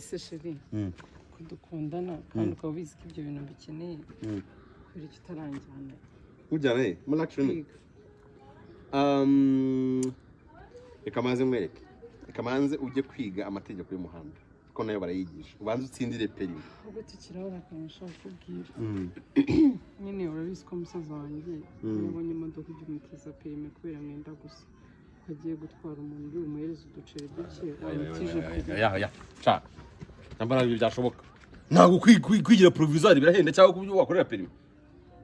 ese sheri Mm. ko dukundana kandi ukaba ubizi ko ibyo bintu bikeneye. Mm. kubera icyo utaranjyana ujyana he muri akishoni Um, reka manze mwereke. Reka manze ujye kwiga amategeko y'umuhanda kuko na yo barayigisha. Ubanze utsindire perimi ubwo tukirabona akantu nshaka kukubwira Mm. nyine urabizi ko umusaza wanjye yabonye imodoka ujya umutiza perime kubera mwenda gusa. Agiye gutwara umuntu uri bumuhereze uduceri duke wamutije perime ca nambara ibyo byashoboka ntabwo kwi- kwi- kwigira provisoire birahenda cyangwa kubyo wakorera perimi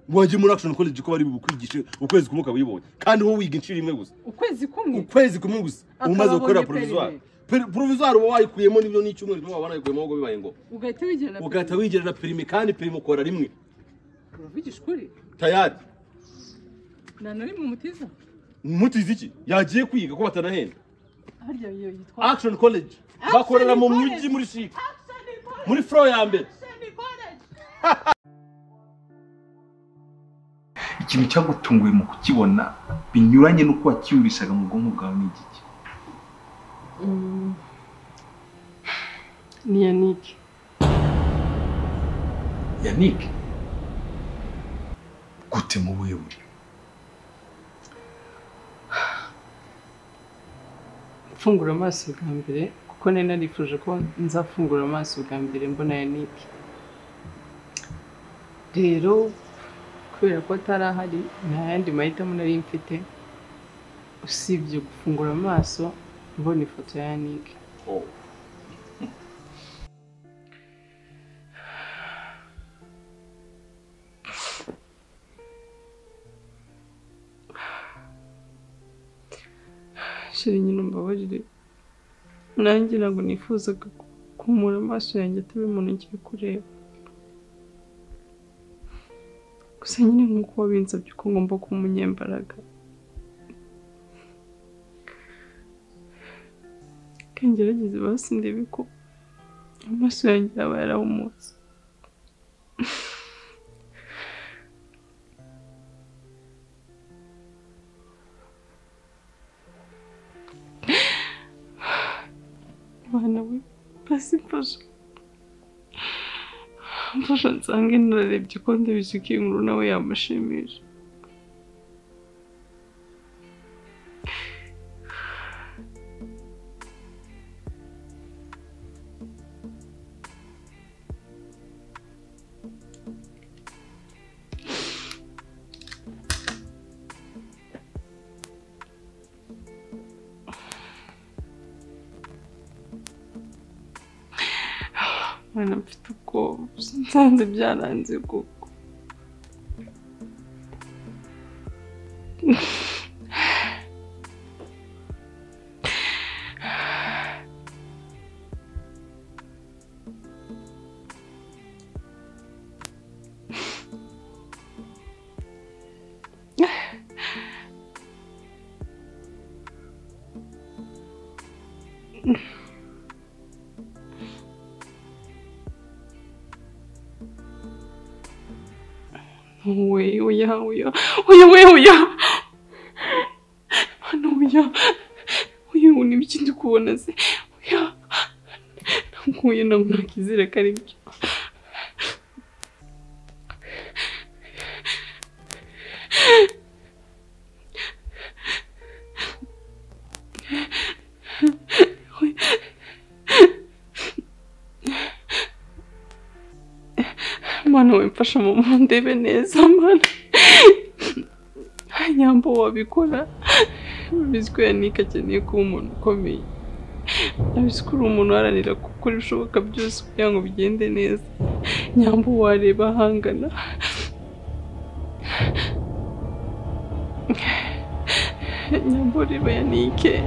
wagiye muri action college ko bari bukwigishe ukwezi kumwe ukaba uyibonye kandi wowe wiga inshuro imwe gusa ukwezi kumwe ukwezi kumwe gusa umaze gukorera provisoire perime. Provisoire uba wayikuyemo n'ibyo n'icyumweru kimwe waba wanayikuyemo ahubwo bibaye ngo ugahita na perimi kandi perimi ukora rimwe uravugisha ukuri tayari nta na rimwe umutiza mutizi iki yagiye kwiga ko batanahenda. Action college. Bakorera mu mujyi muri chic muri floor ya mbere. Ikintu cyagutunguye mu kukibona binyuranye n'uko wakiyumvishaga mu bwonko bwawe ni igiki Mm. ni yanike yannick? Gute mu buhe buryo mfungura amaso bwa mbere kuko nari narifuje ko nzafungura amaso bwa mbere mbona yanike rero kubera ko atari ahari nta yandi mahitamo nari mfite usibye gufungura amaso mbona ifoto ya yanike shiri nyine umbabarire nanjye ntabwo nifuzaga kumura amaso yanjye atari umuntu ngiye kureba. Gusa nyine nk'uko wabinsabye ko ngomba kuba umunyembaraga kandi ngerageze basi ndebe ko amaso yanjye yaba yarahumutse mfasha nsange nararebye ko ndabizi ko iyi nkuru nawe yamushimisha gusa nsanze byaranze kuko oya oya oya oya oya oya mwana oya oya ubu ni ibiki ndi kubona se. Oya ntabwo oya ntabwo nakizera ko ari byo mwana we mfasha mama ndebe neza mwana wabikora. Ubizi ko yanike akeneye kuba umuntu ukomeye. Abizi ko uri umuntu uharanira gukora ibishoboka byose kugira ngo bigende neza. Nyambo wareba ahangana. Nyambo reba yanike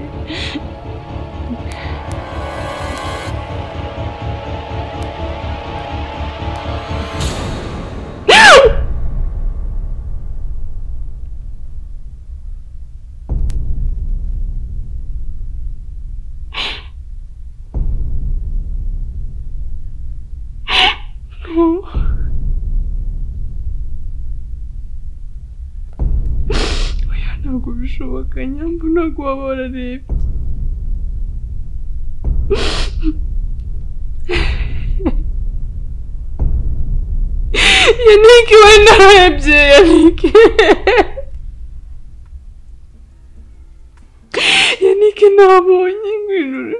birashoboka nyambuna kuba bararebye yanike we nararebye yanike yanike nabonye ngwinure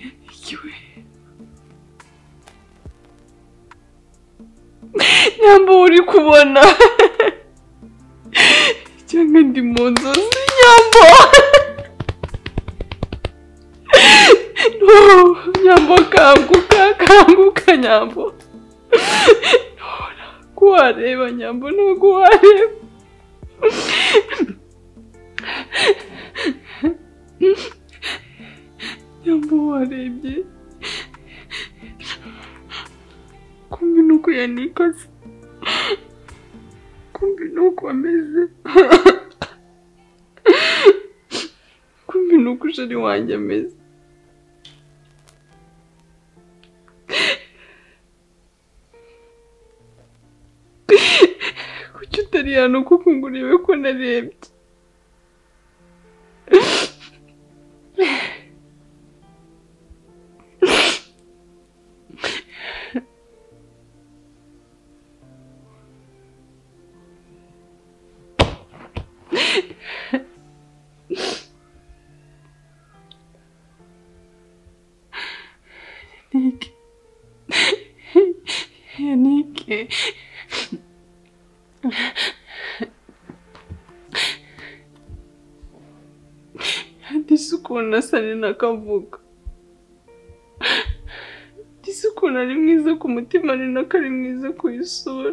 yanike we. Nyamba uri kubona. Ndi mu nzozi nyambo no nyambo kanguka kanguka nyambo kuwareba nyambo no kuwareba nyambo warebye kumbi nuko yanikaze kumbi nuko ameze nuko ujari wanjye ameze kuki utari hano kuko ngo urebe ko narebye ukuntu asa ni nakavuga. Disi ukuntu ari mwiza ku mutima ni nako ari mwiza ku isura.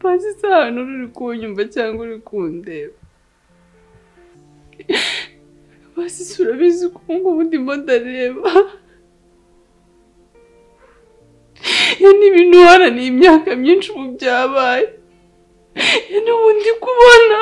Pasi si ahantu uri kunyumva cyangwa uri kundeba. Pasi si urabizi ko ubu ngubu ndimo ndareba. Ya ni ibintu uharaniye imyaka myinshi ubu byabaye. Ya n'ubu ndi kubona.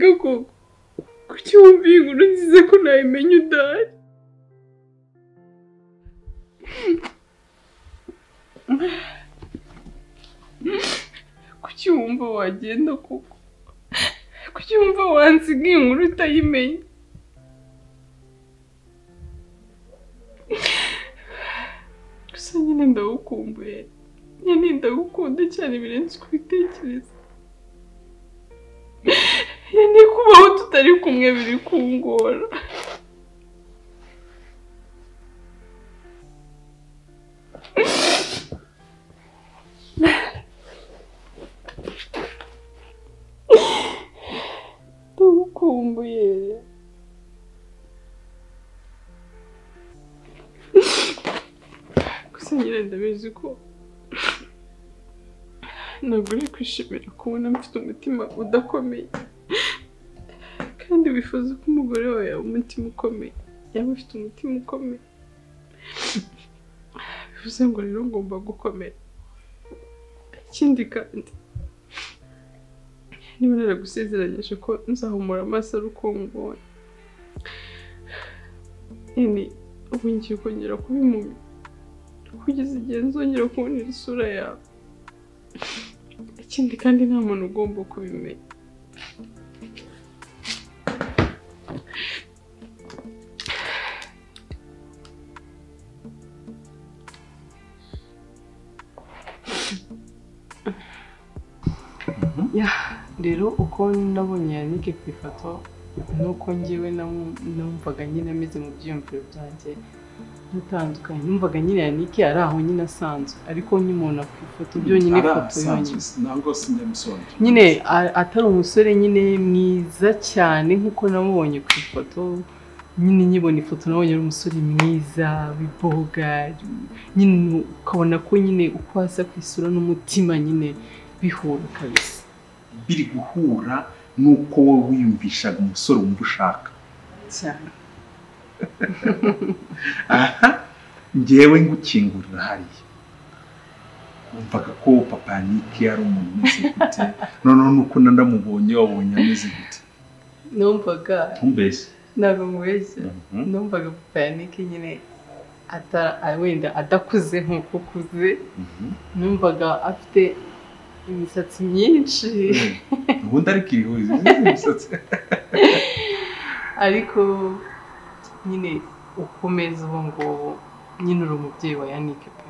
Koko? Kuki wumva iyi nkuru nziza ko nayimenya udahari? Kuki wumva wagenda koko? Kuki wumva wansiga iyi nkuru utayimenya? Gusa nyine ndawukumbuye. Nyine ndagukunda cyane birenze uko ubitekereza. Tutari kumwe biri kungora. Ndagukumbuye. Gusa nyine ndabizi ko ntabwo uri kwishimira kubona mfite umutima udakomeye wifuza ko umugore wawe yaba umutima ukomeye. Yaba afite umutima ukomeye. Bivuze ngo rero ngomba gukomera. Ikindi kandi niba naragusezeranyije ko nzahumura amaso ari uko ini ubu ngiye kongera kuba impumyi. Kugeza igihe nzongera kubonera isura yawe. Ikindi kandi nta muntu ugomba kubimenya. Rero uko nabonye yanike ku ifoto nuko ngewe numvaga nyine ameze mu byiyumviro byanjye bitandukanye numvaga nyine yanike ari aho nyine asanzwe ariko nk'umuntu ku ifoto byonyine ifoto yonyine. nyine atari umusore nyine mwiza cyane nk'uko namubonye ku ifoto. Nyine nyibona ifoto nabonye ari umusore mwiza w'ibogari nyine ukabona ko nyine uko asa ku isura n'umutima nyine bihura kabisa. Biri guhura n'uko wowe wiyumvishaga umusore wumva ushaka. Aha ngewe ngukingurira hariya. Wumvaga ko papa yanike ari umuntu umeze gute? Noneho nuko ndamubonye wabonye ameze gute? Numvaga. Ntumbeshye ntabwo mubeshya Mhm. numvaga papa yanike nyine wenda adakuze nk'uko ukuze Mhm. numvaga afite imisatsi myinshi ubundi ariko iriho izi imisatsi ariko nyine ukomeza ubu ngubu nyine uri umubyeyi wa yanike pe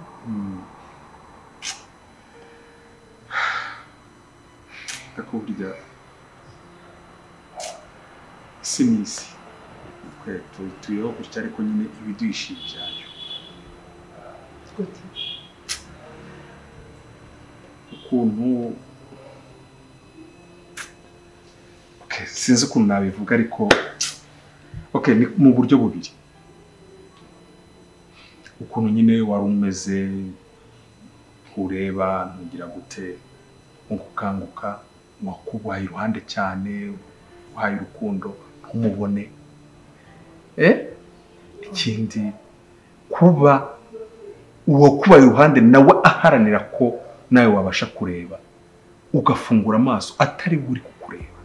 ariko burya isi ni isi twe tuyeho gutya ariko nyine ibiduhisha ibyayo gute ukuntu sinzi ukuntu nabivuga ariko okay, ni mu buryo bubiri. Ukuntu nyine wari umeze ureba ntugira gute mu gukanguka wakubaye iruhande cyane uhaye urukundo ntumubone. Eh? ikindi kuba uwakubaye iruhande nawe aharanira ko nawe wabasha kureba. Ugafungura amaso atari we uri kukureba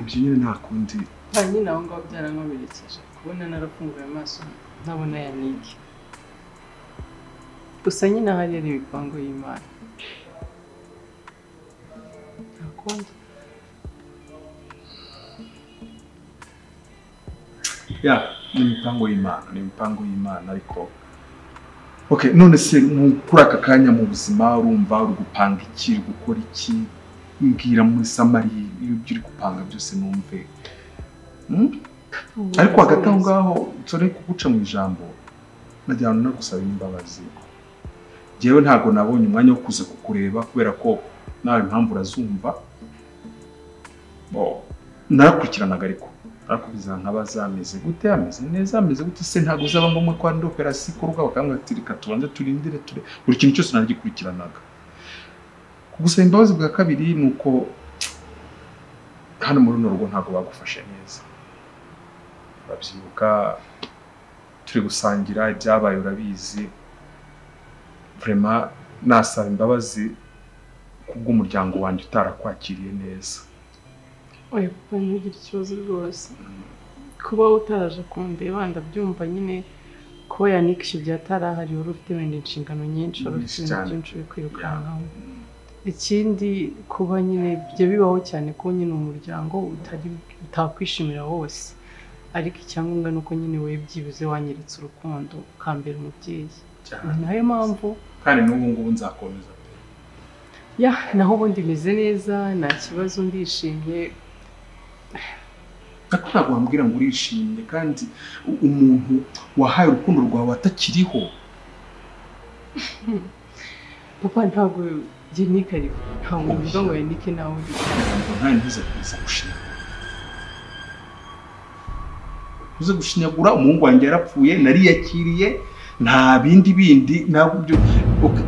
ibyo nyine nta kundi. Nta nyine aho ngaho byarankomerekeje. Kubona narafunguye amaso ntabona yanike gusa nyine ahari ari imipango y'imana. Nta kundi. Ya ni imipango y'imana ni imipango y'imana ariko okay none se kuri aka kanya mu buzima urumva uri gupanga iki uri gukora iki mbwira muri samari ibyo uri gupanga byose numve. Hmm? ariko hagati aho ngaho nsore kuguca mu ijambo. Nagira ngo nagusaba imbabazi. Njyewe ntabwo nabonye umwanya wo kuza kukureba kubera ko nawe impamvu urazumva. Bo, narakurikiranaga ariko. Arakubizana nkabaza ameze gute? Ameze neza? Ameze gute? Se ntabwo uzaba ngombwa ko hari operasiyo ikorwa bakambwira ati reka tubanze turindire ture. Buri kintu cyose naragikurikiranaga. Kugusaba imbabazi bwa kabiri ni uko hano muri runo rugo ntabwo bagufashe neza. Urabyibuka turi gusangira ibyabaye urabizi. Vrema nasaba imbabazi kubw'umuryango wanjye utarakwakiriye neza. Oya papa ntugire ikibazo rwose kuba utaraje kundeba ndabyumva nyine kuba yanikisha ibyo atarahari wari ufite wenda inshingano nyinshi wari ufite ibintu byinshi uri kwirukankaho ikindi kuba nyine ibyo bibaho cyane ko nyine umuryango utakwishimira wose ariko icyangombwa ni uko nyine wowe byibuze wanyeretse urukundo ukambera umubyeyi ni na yo mpamvu kandi n'ubu ngubu nzakomeza ya naho ubundi meze neza nta kibazo ndishimye ariko ntabwo wambwira ngo urishimye kandi umuntu wahaye urukundo rwawe atakiriho. Papa ntabwo yanike ariko. Ntabwo bivuga ngo yanike nawe. Uri ngo ntawe ntuze kuza gushinyagura. Ntuze gushinyagura umuhungu wanjye yarapfuye nariyakiriye nta bindi bindi ntabwo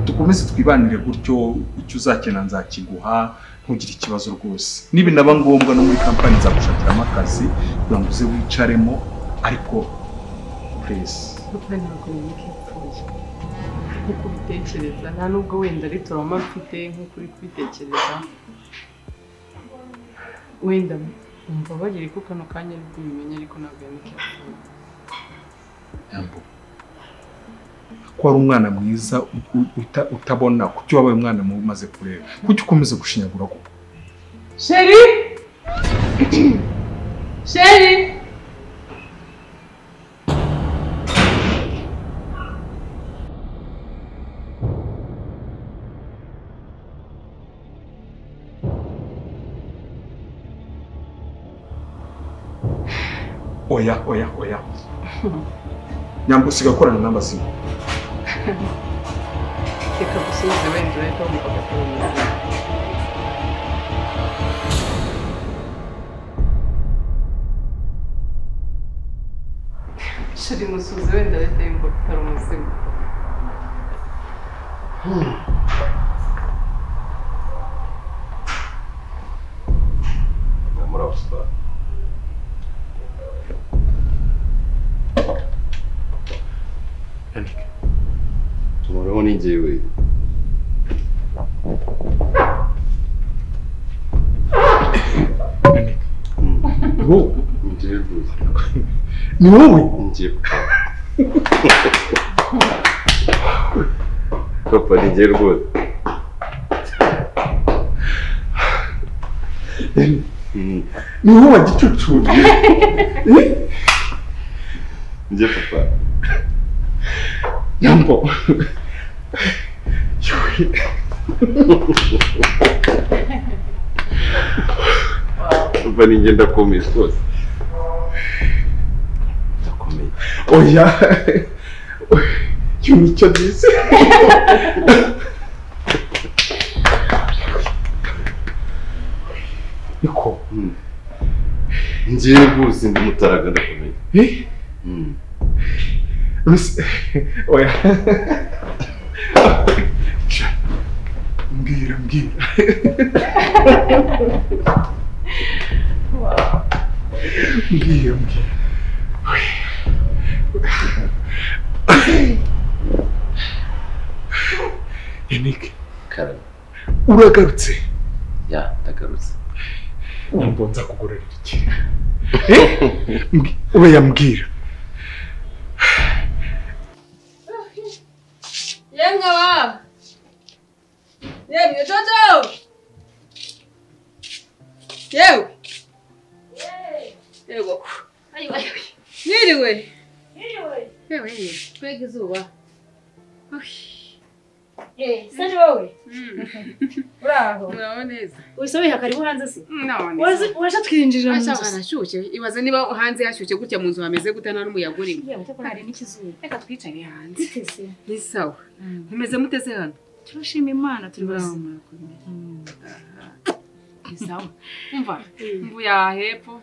dukomeze twibanire gutyo icyo uzakena nzakiguha ntugire ikibazo rwose. Nibinaba ngombwa no muri kampani nzagushakiramo akazi kugira ngo uze wicaremo ariko yapfuye nk'uko ubitekereza nta nubwo wenda ari toroma mfite nk'uko uri kubitekereza. Wenda umbabarire ko kano kanya ari bwo ubimenya ariko ntabwo Yambo. ko ari umwana mwiza utabona kuki wabaye umwana umaze kureba? Kuki ukomeza gushinyagura kuko sheri sheri oya oya oya. Nyambusiga akorana n'amazina reka gusubiza wenda urahita wumva ko atari umuzima shari musubize wenda urahita yumva ko atari umuzima muri abo sitari Yannick tumureho ni njyewe Yannick ni wowe ni njyewe rwose ni wowe ni njyewe papa ni njyewe rwose Yannick, Mm, ni wowe wagicucuriye njye papa nyambo Yowe. Papa ni njye ndakomeye rwose ndakomeye oya yo ni cyo dize niko Mm. njyewe rwose ndi mutaraga ndakomeye eh Mm. Rusi- oya mbwira mbwira mbwira mbwira Yannick karame uragarutse? Ya ndagarutse. Nyambo nza kugororera iki? Eh? Mbwi- Yemwe Jojo! Yewe! Yego. Mwiriwe. Yewe, twega izuba. Sani wowe uraho Muraho neza. wisobeha karibu hanze se None. Waje- waje twinjira mu nzu se harashyushye. Ibaze niba hanze hashyushye gutya mu nzu hameze gute nta n'umuyaga urimo. yewe hari n'ikizuba Reka twicare hanze. biteze Ni sawa. Mumeze muteze hano? Turashima imana turi Muraho bazima. Ni sawa. Umva, mvuye aha hepfo.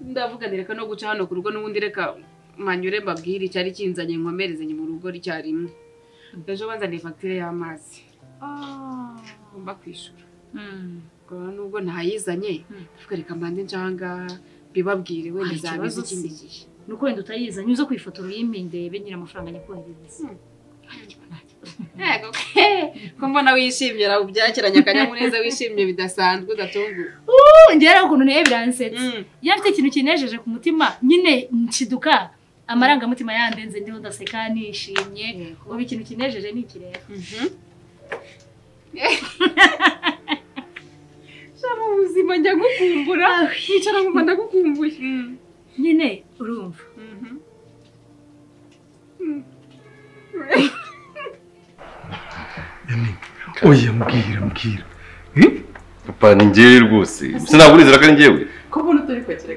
Ndavuga reka no guca hano ku rugo n'ubundi reka manyure mbabwire icyari kinzanye nkomereze mu rugo icyarimwe. Ejo banzaniye fagitire y'amazi. Ngomba kwishyura. Ubwo nubwo ntayizanye, ndavuga reka aha ngaha mbibabwire wenda kibazo ikindi gihe. nuko wenda utayizanye uze kwifotora uyimindebe nyiri amafaranga nyakoherereza Yego, ko mbona wishimye? Rawe ubyakiranye akanyamuneza wishimye bidasanzwe udatunguwe. ngera ukuntu na yo biransetse. Mm. iyo mfite ikintu kinejeje ku mutima nyine nshiduka amarangamutima yandenze ndiho ndaseka nishimye. Ubu ikintu kinejeje ni iki rero Mhm. Sha mu buzima njya gukumbura. Wicara nkumva ndagukumbuye nyine urumva. Oya mbwira mbwira Eh? papa ni njyewe rwose. Ko ari njyewe. Ko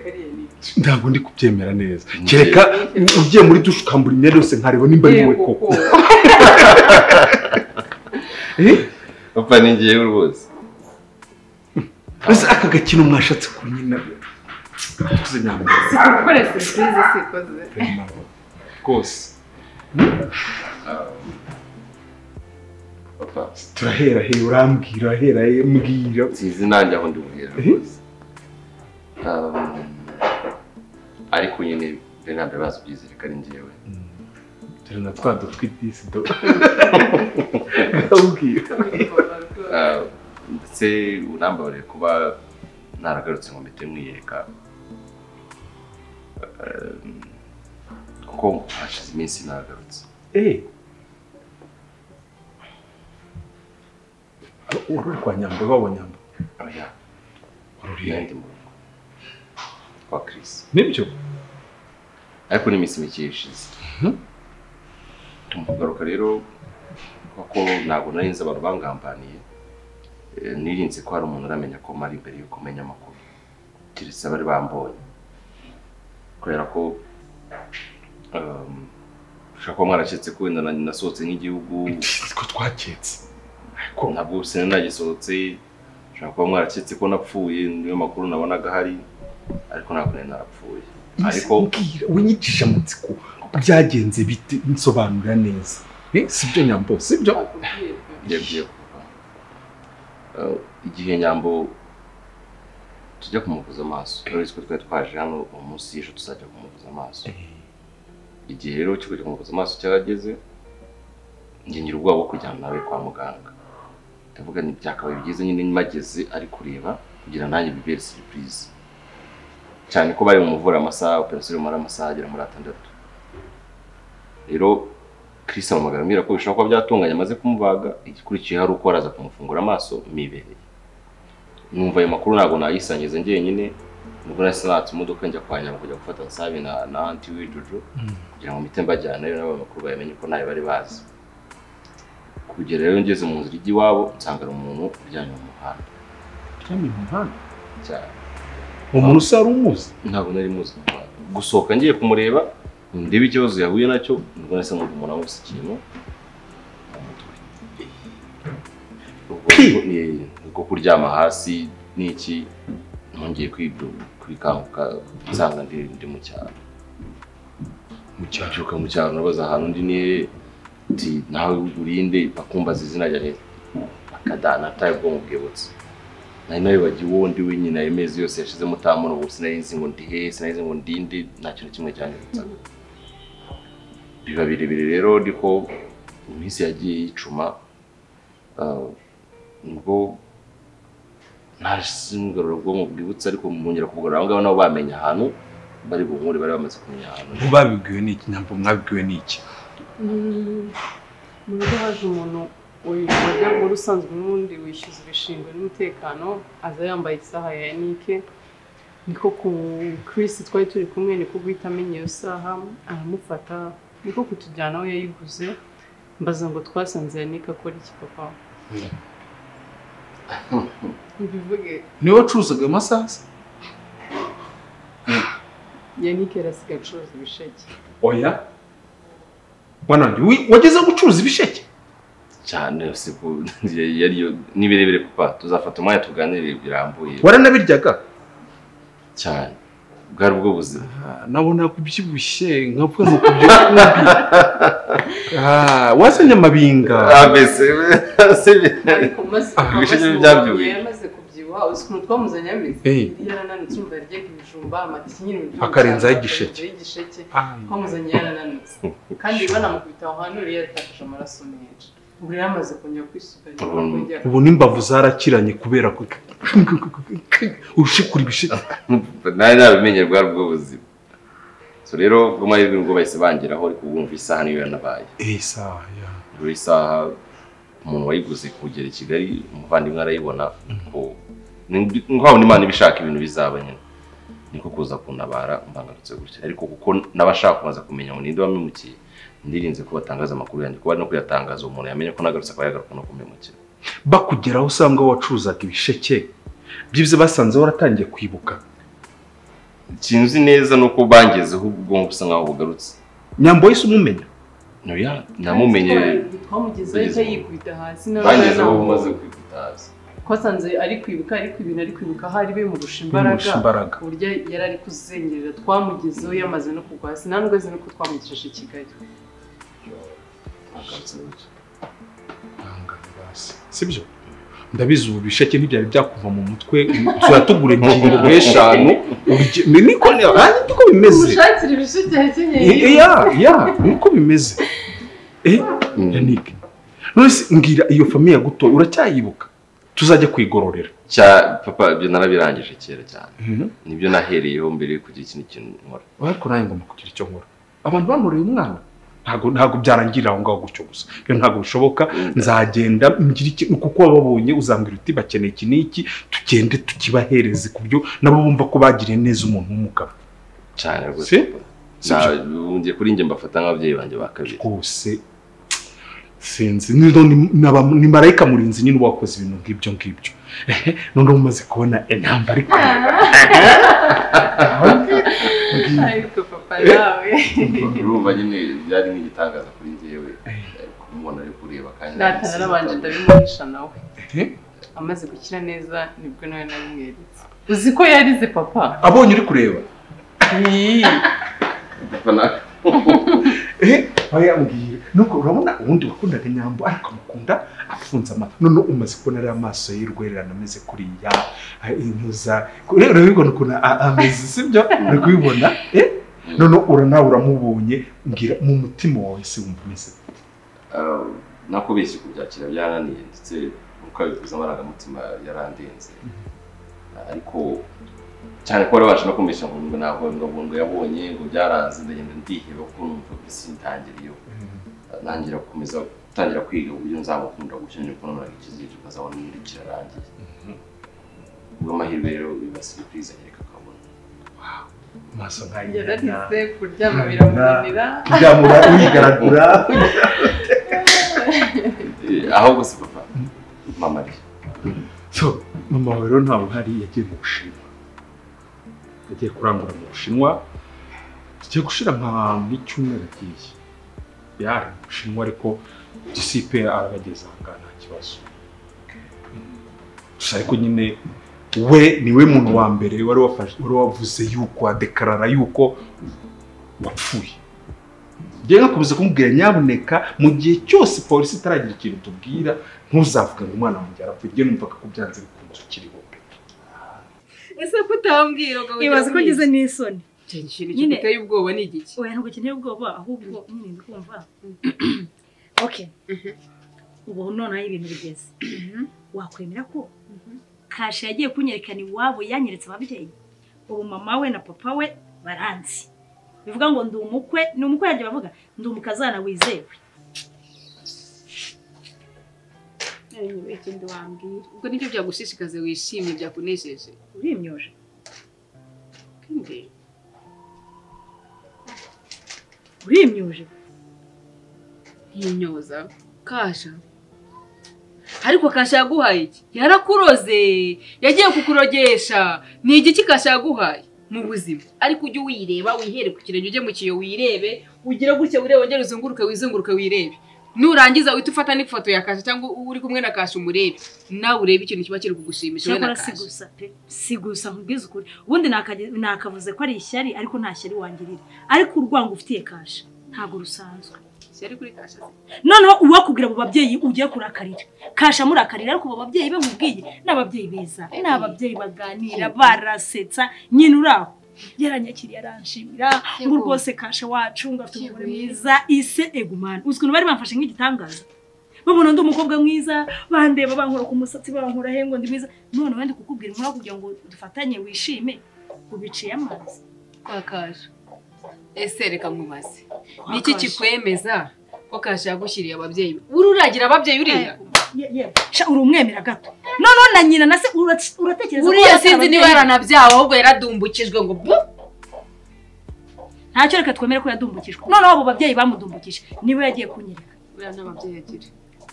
kariya ni ntabwo ndi kubyemera neza. Kereka ugiye muri dushe ukambura imyenda yose nkareba nimba ari wowe koko. Eh? papa ni njyewe rwose. Aka gakino mwashatse kunyina tuze nyambo gukora serivisi sikoze rwose turahera he urambwira urahera he mbwira sinzi nanjye aho Eh? rwose Um, ariko nyine mbere na mbere bazi ubyizere ko ari njyewe dore na twa dutwi disi do. Ndabwira Uh, ndetse unambabariye kuba naragarutse ngo mpite mwiyereka. Um, kuko hashize iminsi nagarutse. Eh wari uri kwa nyambo iwabo nyambo oya wari uri he nandi mu rugo kwa Chris. Nibyo? Ariko n'iminsi mike ishize. Tumugaruka rero kuko ntabwo nari nzi abantu bangambaniye. Eh, nirinze ko hari umuntu uramenya ko mari imbere y'uko menya amakuru. Keretse bari bambonye. Kubera ko ushobora kuba mwaracitse ko wenda na- nasohotse nk'igihugu. Ko twaketse ariko ntabwo sinari nagisohotse ushobora kuba mwaracitse ko napfuye niyo makuru nabonaga ahari ariko ntabwo nari narapfuye. Ariko mbwira winyicishije amatsiko byagenze bite? Nsobanurira neza. Eh, sibyo nyambo? Sibyo kuva Uh, igihe nyambo tujya kumuvuza amaso. Uretse ko twari twaje hano uwo munsi y'ejo tuzajya kumuvuza amaso. Igihe rero cyo kujya kumuvuza amaso cyarageze ngira ubwoba bwo kujyana nawe kwa muganga. Ndavuga ni byakabaye byiza nyine mageze ari kureba kugira nanjye bibere surprise. Cyane ko bari bumuvura amasaha operasiyo imara amasaha agera muri atandatu. Rero Chris amamagara ambwira ko bishobora kuba byatunganye amaze kumubaga igikurikiye hari uko araza kumufungura amaso mibereye numva ayo makuru ntabwo nayisangiza njyenyine nubwo nahise natse imodoka njya kwa nyama kujya gufata nsabi na, na anti w'ijuju kugira ngo mpite mbajyanayo nabo makuru bayamenye ko ntayo bari bazi. Kugera rero ngeze mu nzira ijya iwabo nsangana umuntu uryamye mu muhanda. Uryamye mu muhanda? Cyane. Uwo muntu usa wari umuzi? Ntabwo nari muzi gusohoka ngiye kumureba ndebe ikibazo yahuye na cyo ni bwo nahise numva umuntu amubise ikintu. Ubwo kuryama hasi n'iki nongeye kwikanguka nsanga ndi mu cyaro. Mu cyaro mu cyaro nabaza ahantu ndi ni hehe? Nti nawe urinde bakumbaza izina ryanjye akadana ataye ubwo mu bwibutse nari nabibagiwe uwo ndi wenyine ayo mezi yose yashizemo utamuntu ubu sinari nzi ngo ndi hehe sinari nzi ngo ndinde nta kintu kimwe cyanyibutsaga biba birebire rero ariko iminsi yagiye yicuma ah, ni bwo ntagarura ubwonko bwibutse ariko mwongera kubugarura abo ngabo nabo bamenye ahantu bari bunkure bari bamaze kumenya ahantu. Bo babibwiwe n'iki nyambo mwabibwiwe n'iki mu rugo haje umuntu muri usanzwe n'ubundi wishyuza ibishingwe n'umutekano aza yambaye isaha ya yanike niko ku Chris twari turi kumwe niko guhita amenya iyo saha aramufata niko kutujyana aho yayiguze mbaza ngo twasanze yanike akora iki papa? Mbivuge. Niwe wacuruzaga se yanike yarasigaye acuruza ibisheke. Oya? Wageze gucuruza ibisheke cyane ni birebire papa tuzafata umwanya tuganire birambuye. Waranabiryaga cyane. Bwari ubwo buzima. Ah, nabona kubyibushye nkavuga ni ukubyibushye Ah, wazanye amabinga. Mbese Ah, ibisheke amaze kubyibuha uzi ukuntu twamuzanye ameze Eh. yari yarananutse umva yaryaga ibijumba amatike nyine Akarenzaho igisheke. Ah, twamuzanye yarananutse. Kandi banamukubita aho hantu yari yaratakaje amaraso menshi. Ubu rero yamaze kongera kwisuganya Ubu- n'imbavu zarakiranye kubera ko ushikura ibisheke. Nari nabimenye bwari ubwo buzima. So rero ubwo mahirwe ni bwo bahise bangeraho ariko bumva isaha niyo yanabaye. Eh sawa ya. Buri saha umuntu wayiguze kugera i kigali umuvandimwe arayibona ko ni- nkabona imana iba ishaka ibintu bizaba nyine niko kuza kuntabara mbangarutse gutya. Ariko kuko n'abashaka kumaze kumenya ngo ninde wamemukiye ndirinze ko batangaza amakuru yanjye. Kuba ari no kuyatangaza umuntu yamenye ko nagarutse akaba yagaruka no kumemukira bakugeraho usanga wacuruzaga ibisheke. Byibyo basanze waratangiye kwibuka. Ikintu neza ni uko bangezeho ubwonko busa nkaho bugarutse. Nyambo wahise umumenya? Namumenye. Twamugezeho ahita yikubita hasi. Nawe bangezeho umaze kwikubita hasi. Twasanze ari kwibuka ariko ibintu ari kwibuka hari bimurusha bimurusha imbaraga. Ku buryo yari ari kuzengerera twamugezeho yamaze no kugwa hasi nta azi nuko twamugejeje i kigali. Gutya sibyo ndabizi ubu bisheke ntibyari byakuva mu mutwe. Turatugura ingingo eshanu. Urye- ni- niko nanjye niko bimeze. Umushakira ibisheke yakenyeye. Eh, ya ya niko bimeze. Eh Mm. Yannick. None se mbwira iyo famiye yagutoye uracyayibuka? Tuzajya kwigororera. Cya papa ibyo narabirangije kera cyane. Nibyo nahereyeho mbere yo kugira ikindi kintu nkora. Ariko nanjye ngomba kugira icyo nkora. Abantu bankoreye umwana. Ntabwo ntabwo byarangirira aho ngaho gutyo gusa. Ibyo ntabwo bishoboka nzagenda ngire ikintu kuko wababonye uzambwira uti bakeneye iki n'iki? Tugende tukibahereze ku buryo nabo bumva ko bagiriye neza umuntu w'umugabo cyane rwose byo? Kuri njye mbafata nk'ababyeyi banjye ba kabiri. Rwose. Sinzi. Ni marayika murinzi nyine wakoze ibintu nk'ibyo ngibyo? None umaze kubona intambara ariko. Ariko ariko papa nawe urumva nyine byari nk'igitangaza kuri njyewe kumubona ari kureba kandi narabanje ndabimuhisha nawe amaze gukira neza nibwo nawe nabimweretse uzi ko yarize papa? Abonye uri kureba. Papa nawe eh bayambwira nuko urabona ubundi wakundaga nyambo ariko amukunda afunze amata. None umaze kubona ariya amaso y'urwererane ameze kuriya intuza. Rero urabibona ukuntu ameze sibyo uri kubibona eh? None uranawe uramubonye mbwira mu mutima wawe se wumva umeze? Ah, nakubeshye kubyakira byarananiye ndetse nk'uko abivuze amarangamutima yarandenze. Ariko cyane ko warabasha no kumbeshya ngo ntabwo ngo ngo yabonye ngo byaranze ndagenda ndiheba kuko numva bisintangiriyeho nangira gukomeza gutangira kwiga uburyo nzamukunda niko nonaga icyizere ukazabona n'undi kirarangiye ubwo amahirwe rero biba surprise anyereka akabona amaso nk'ayo yararize kuryama biramunanira kuryamura wigaragura Eh, ahubwo si papa mama ari so mama wawe rero ntawe uhari yagiye mu bushinwa yagiye kurangura mu bushinwa tugiye gushira nka n'icyumweru agiye yari mu bushinwa ariko gisipe arabageza aha ngaha nta kibazo gusa ariko nyine we ni we muntu wa mbere wari wafashe wari wavuze yuko adekarara yuko wapfuye. Njyewe nakomeza kumubwira nyabuneka mu gihe cyose polisi itaragira ikintu tubwira ntuzavuga ngo umwana wanjye arapfuye njye numvaga ko byanze bikunze ukiriho ese ko utambwira ukaba ibaze ko ngize n'isoni. Ikintu giteye ubwoba ni igiki oya ntabwo ukeneye ubwoba ahubwo nyine ndi kumva. Okay ubu noneho ibintu bigeze. Wakwemera ko kashi yagiye kunyerekana iwabo yanyeretse ababyeyi? Ubu mama we na papa we baranzi. Bivuga ngo ndi umukwe ni umukwe yagiye bavuga ndi umukazana wizewe. Ikindi wambwira? Ubwo ni byo byagushishikaje wishimye byakunejeje urimyoje Kandi urimyoje yimyoza kasha. Ariko kasha yaguhaye iki? Yarakuroze. Yagiye kukurogesha. Ni igiki kasha yaguhaye? Mu buzima. Ariko ujye wireba wihere ku kirenge ujye mu kiyo wirebe. Ugire gutya wirebe wongere uzunguruke wizunguruke wirebe. Nurangiza uhita ufata n'ifoto ya kasha cyangwa uri kumwe na kasha umurebe. Nawe urebe ikintu kiba kiri kugushimisha wowe na cyakora si kasha gusa pe si gusa nkubwize ukuri. Ubundi nakavuze ko ari ishyari ariko nta shyari wangirira. Ariko urwango ufitiye kasha. Ntabwo rusanzwe. Kasha noneho uwakubwira abo babyeyi ugiye kurakarira. Kasha murakarira ariko abo babyeyi be nkubwiye ni ababyeyi beza ni ababyeyi baganira barasetsa. Nyine uri aho. Yaranyakiriye aranshimira ngo rwose kasha wacu ngo afite umugore mwiza ise egumana uzi ukuntu bari bamfashe nk'igitangaza? Babona ndi umukobwa mwiza. Bandeba bankora ku musatsi bankora he ngo ndi mwiza. None wenda kukubwira inkuru kugira ngo dufatanye wishime ubiciye amazi kwa kasha ese reka nkubaze niki kikwemeza? Ko kasha yagushyiriye ababyeyi uri uragira ababyeyi uriya. Sha, uri umwemera gato. Noneho na nyina na se ura- uratekereza ko uriya sinzi niba yaranabyawe ahubwo yaradumbukijwe ngo bu. Ntacyo reka twemere ko yadumbukijwe. Noneho abo babyeyi bamudumbukije. Niwe yagiye kunyereka. Uriya n'ababyeyi agira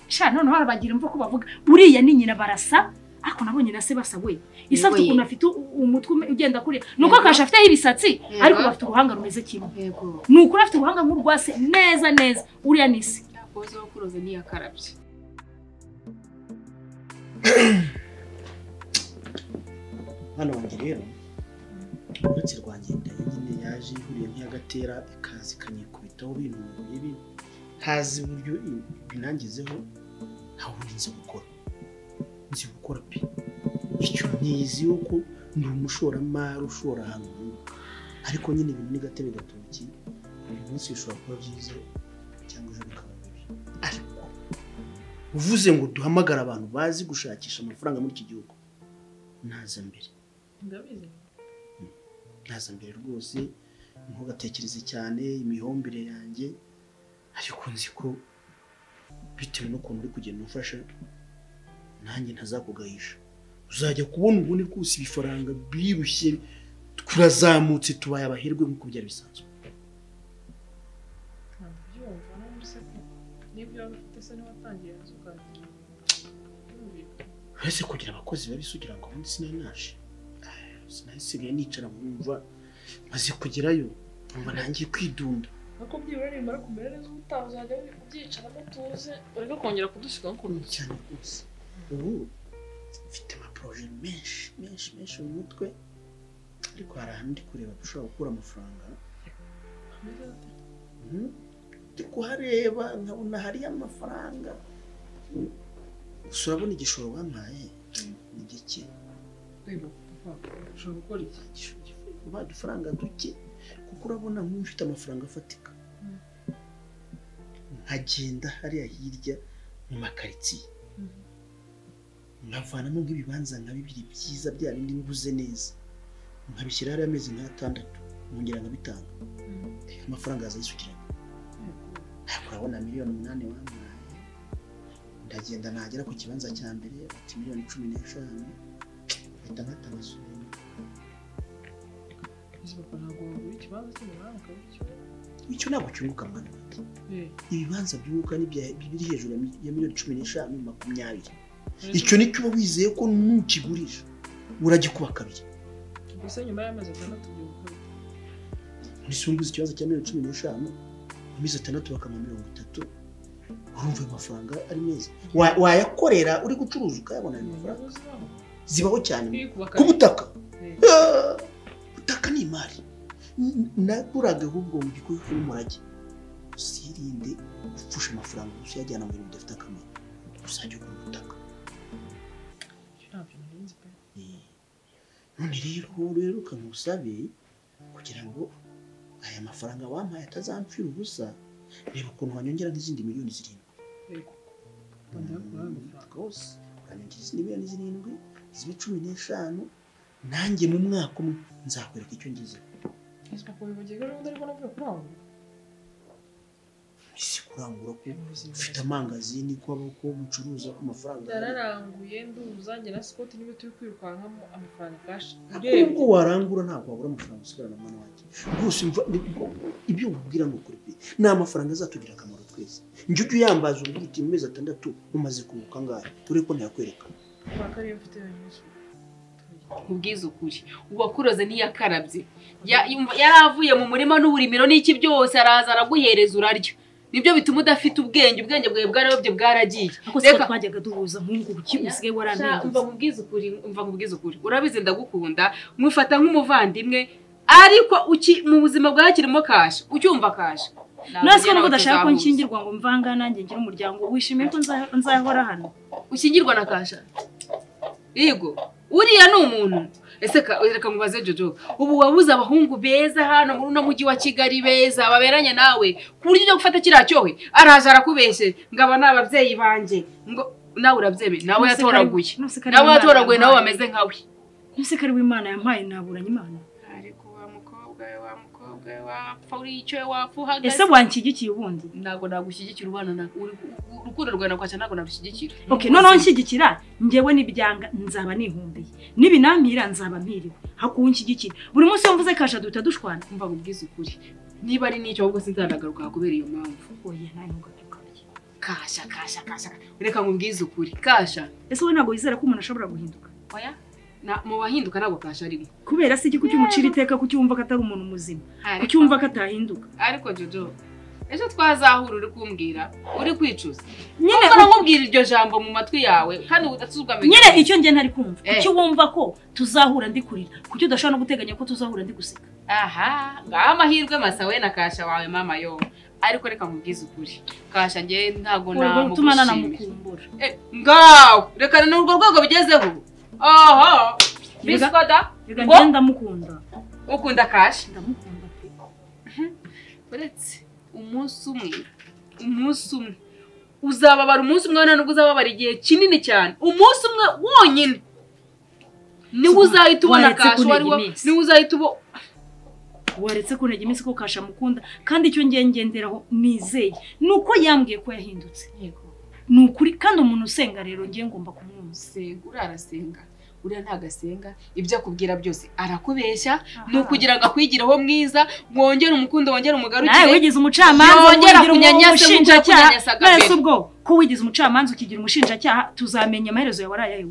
sha noneho harabagira imva ko bavuga uriya ni nyina barasa. Ariko nabonye na se basa we isa afite ukuntu afite umutwe ugenda kuriya ni uko kasha afiteho ibisatsi ariko bafite uruhanga rumeze kimwe. Ni ukuri afite uruhanga nk'urwa se neza neza. Uriya ni se hano wanjye rero uretse rwangendanye nyine yaje ihuriye nk'iyagatera ikaza ikanyikubitaho bintu bibi ntazi uburyo binangizeho nta wundi nzi gukora. Nzi gukora pe. Icyo ntizi yuko ndi umushoramari ushora ahantu ariko nyine ibintu ni gatebe gatoki buri munsi bishobora kuba byiza cyangwa ejo bikaba bibi. Ariko uvuze ngo duhamagare abantu bazi gushakisha amafaranga muri iki gihugu. Ntaza mbere. Ntaza mbere rwose ntugatekereze cyane imihombere yanjye. Ariko nzi ko bitewe n'ukuntu uri kugenda umfasha nanjye ntazakugahisha. Uzajya kubona ubundi rwose ibifaranga birushye turazamutse tubaye abaherwe nk'uko byari bisanzwe. Uretse kugira abakozi babise ugira ngo ubundi sinanaje sinasigaye nicara nkumva maze kugerayo numva ntangiye kwidunda. Ariko byibura nimara kumera neza ubutaha uzajya ubyicaramo tuze ureke kongera kudusiga nk'ukuntu. Cyane rwose. Ubu mfite amaporoje menshi menshi menshi mu mutwe ariko hari ahantu ndi kureba dushobora gukura amafaranga. Mhm. ndi kuhareba nkabona hariyo amafaranga. Gusa urabona igishoro wampaye ni gike? Ushobora gukora iki? Udufaranga duke kuko urabona nk'uyu ufite amafaranga afatika. Nkagenda hariya hirya mu makaritsiye. Nkavanamo nk'ibibanza nka bibiri byiza bya bindi nguze neza. Nkabishyira hariya amezi nk'atandatu nkongera nkabitanga. Amafaranga yazayisukiranya ntabwo urabona miliyoni umunani wampaye ndagenda nagera ku kibanza cya mbere bati miliyoni cumi n'eshanu. Mpita ukaba ukibona icyo ntabwo cyunguka mwana. Wanjye Eh, ibibanza byunguka biri hejuru ya mi- ya miliyoni cumi n'eshanu makumyabiri. Icyo ni cyo uba wizeye ko nukigurisha uragikuba kabiri. Mbese nyuma y'amezi atandatu ugiye gukora ntisunguze ikibazo cya miliyoni cumi n'eshanu amezi atandatu bakamuha mirongo itatu. Urumva ayo mafaranga ari meza. Wa- wayakorera uri gucuruza ukayabona ayo mafaranga? Zibaho cyane. Ku butaka. Eh. Ah, ubutaka ni imari. Naguraga ahubwo mu gikuyu cy'umurage usirinde gupfusha amafaranga gusa uyajyana mu bintu bidafite akamaro. Uzajya ugura ubutaka none rero ukamusabe kugira ngo aya mafaranga wampaye atazampfira ubusa. Reba ukuntu wanyongera nk'izindi miliyoni zirindwi. Rwose ukanyongera izindi miliyoni zirindwi zibe cumi n'eshanu nanjye mu mwaka umwe nzakwereka icyo ngezeho. Isi kurangura ko ufite amangazini ko ko mucuruza ko amafaranga yararanguye nduza njye na sikoti niba turi kwirukankamo amafaranga kashi ubwo warangura ntabwo wabura amafaranga usigarana mwana wanjye. Rwose ibyo nkubwira ni ukuri pe. Ni amafaranga azatugirira akamaro twese. Njye ujye uyambaza umbwira uti mu mezi atandatu umaze kunguka angahe dore ko ntiyakwereka nkubwize ukuri. Uwakuroze ntiyakarabye Ya- yumva- yari avuye mu murima n'uburimiro n'iki byose araza araguhereza urarya. Ni byo bituma udafite ubwenge ubwenge bwawe bwarayobye bwaragiye. Reka- twajyaga duhuza nk'ubu kuki usigaye umva warambengutse nkubwize ukuri umva nkubwize ukuri. Urabizi ndagukunda mwifata nk'umuvandimwe ariko uki- mu buzima bwawe kirimo kashi? Ucyumva kashi? None se nubwo udashaka ko nshyingirwa ngo mvanga nanjye ngire umuryango wishimiye ko nza- nzahora hano? Ushyingirwa na kasha yego. Uriya ni umuntu. Ese ka- reka mubaze jojo. Ubu wabuze abahungu beza hano muri uno mujyi wa kigali beza baberanye nawe ku buryo ujya gufata kiriya cyohe. Araje arakubeshye ngo aba ni ababyeyi banjye. Ngo nawe urabyemeye nawe yatoraguye. nawe yatoraguye nawe bameze nkawe nuse ko ari we imana yampaye naburanye imana ariko wa mukobwa we wa uhagaze ese wanshyigikiye ubundi ntabwo nagushyigikira ubana urukundo rwawe nakwacya ntabwo nagushyigikira okay noneho nshyigikira njyewe n'ibyanga nzaba nihumbiye. Nibinampira nzaba mpiriwe. Hakuwe unshyigikira buri munsi mvuze kasha duhita dushwana umva nkubwize ukuri. Niba ari n'icyo ahubwo sinzanagaruka kubera iyo mpamvu. Oya nawe ntugakabye kasha kasha kasha reka nkubwize ukuri. Kasha. Ese wowe ntabwo wizera ko umuntu ashobora guhinduka? Oya. Mu bahinduka ntabwo kasha arimo kubera se iki kuki umucira iteka kuki wumva ko atari umuntu muzima. Wumva ko atahinduka ariko jojo ejo twazahura uri kumbwira uri kwicuza. Nyine nkubwira iryo jambo mu matwi yawe kandi udatuzwamenye nyine icyo njye ntari kumva. Eh. kuki wumva ko tuzahura ndi kurira kuki udashobora no guteganya ko tuzahura ndi guseka aha ngaho amahirwe masa we na kasha wawe mama yo. Ariko reka nkubwize ukuri. Kasha njye ntabwo namugushimira. Eh, ngaho reka ni urwo rwego bigezeho aha! Bisikoda ngo ndamukunda. Ukunda kasha ndamukunda pe. Uretse umunsi umwe umunsi umwe. Uzababara umunsi umwe nubwo uzababara igihe kinini cyane. Umunsi umwe wonyine. Niwe uzahita ubona Waretse kasha uwo ari kunega we ni we uzahita ubo waretse kunega iminsi ko kasha mukunda kandi icyo ngiye ngenderaho nizeye ni uko yambwiye ko yahindutse. Ni ukuri kandi umuntu usenga rero ngiye ngomba kumwumva senga urarasenga uriya ntabwo asenga ibyo akubwira byose arakubeshya ni ukugira ngo akwigireho mwiza wongere umukundo wongere nawe umugarukire wigize umucamanza ukigira kunyanyasa umushinjacyaha nk'uko kunyanyasaga none se mbere. ubwo ko wigize umucamanza ukigira umushinjacyaha tuzamenya amaherezo yawe ari ayahe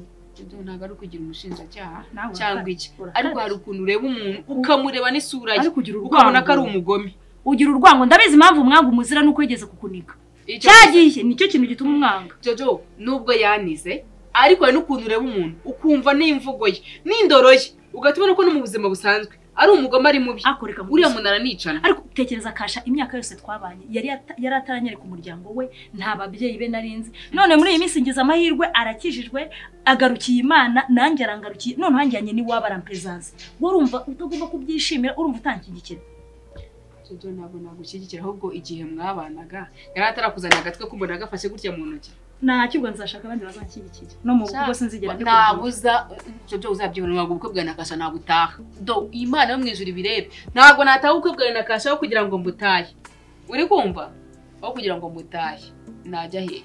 ntabwo ari ukugira umushinjacyaha Nawe cyangwa iki? Ariko hari ukuntu ureba umuntu ukamureba n'isura ye ukabona ko ari umugome. Ugira urwango. Ndabizi impamvu umwanga umuzira nuko yigeze kukunika. Cyagiye ni cyo kintu gituma umwanga. Jojo nubwo yanize ariko hari n'ukuntu ureba umuntu ukumva n'imvugo ye n'indoro ye ugahita ubona ko no mu buzima busanzwe ari umugome ari mubi. Uriya muntu aranicana ariko tekereza kasha imyaka yose twabanye yari ata- yari ataranyereka umuryango we nta babyeyi be narinzi none muri iyi minsi ngize amahirwe arakijijwe agarukiye imana nanjye arangarukiye none hanjyanye n'iwabo aramperezaza wowe urumva utagomba kubyishimira urumva utanshyigikira ntabwo nagushyigikira ahubwo igihe mwabanaga yari atarakuzanira agatwe k'umuntu agafashe gutya mu ntoki. Ntacyo ubwo nzashaka abandi bazanshyigikira no mu rugo sinzigera ntabwo uza jojo uzabyibona ntabwo ubukwe bwawe na kasha ntabwo utaha do imana yo mu ijuru ibirebe. Ntabwo nataha ubukwe bwawe na kasha aho kugira ngo mbutahe. Uri kumva? Aho kugira ngo mbutahe. Najya hehe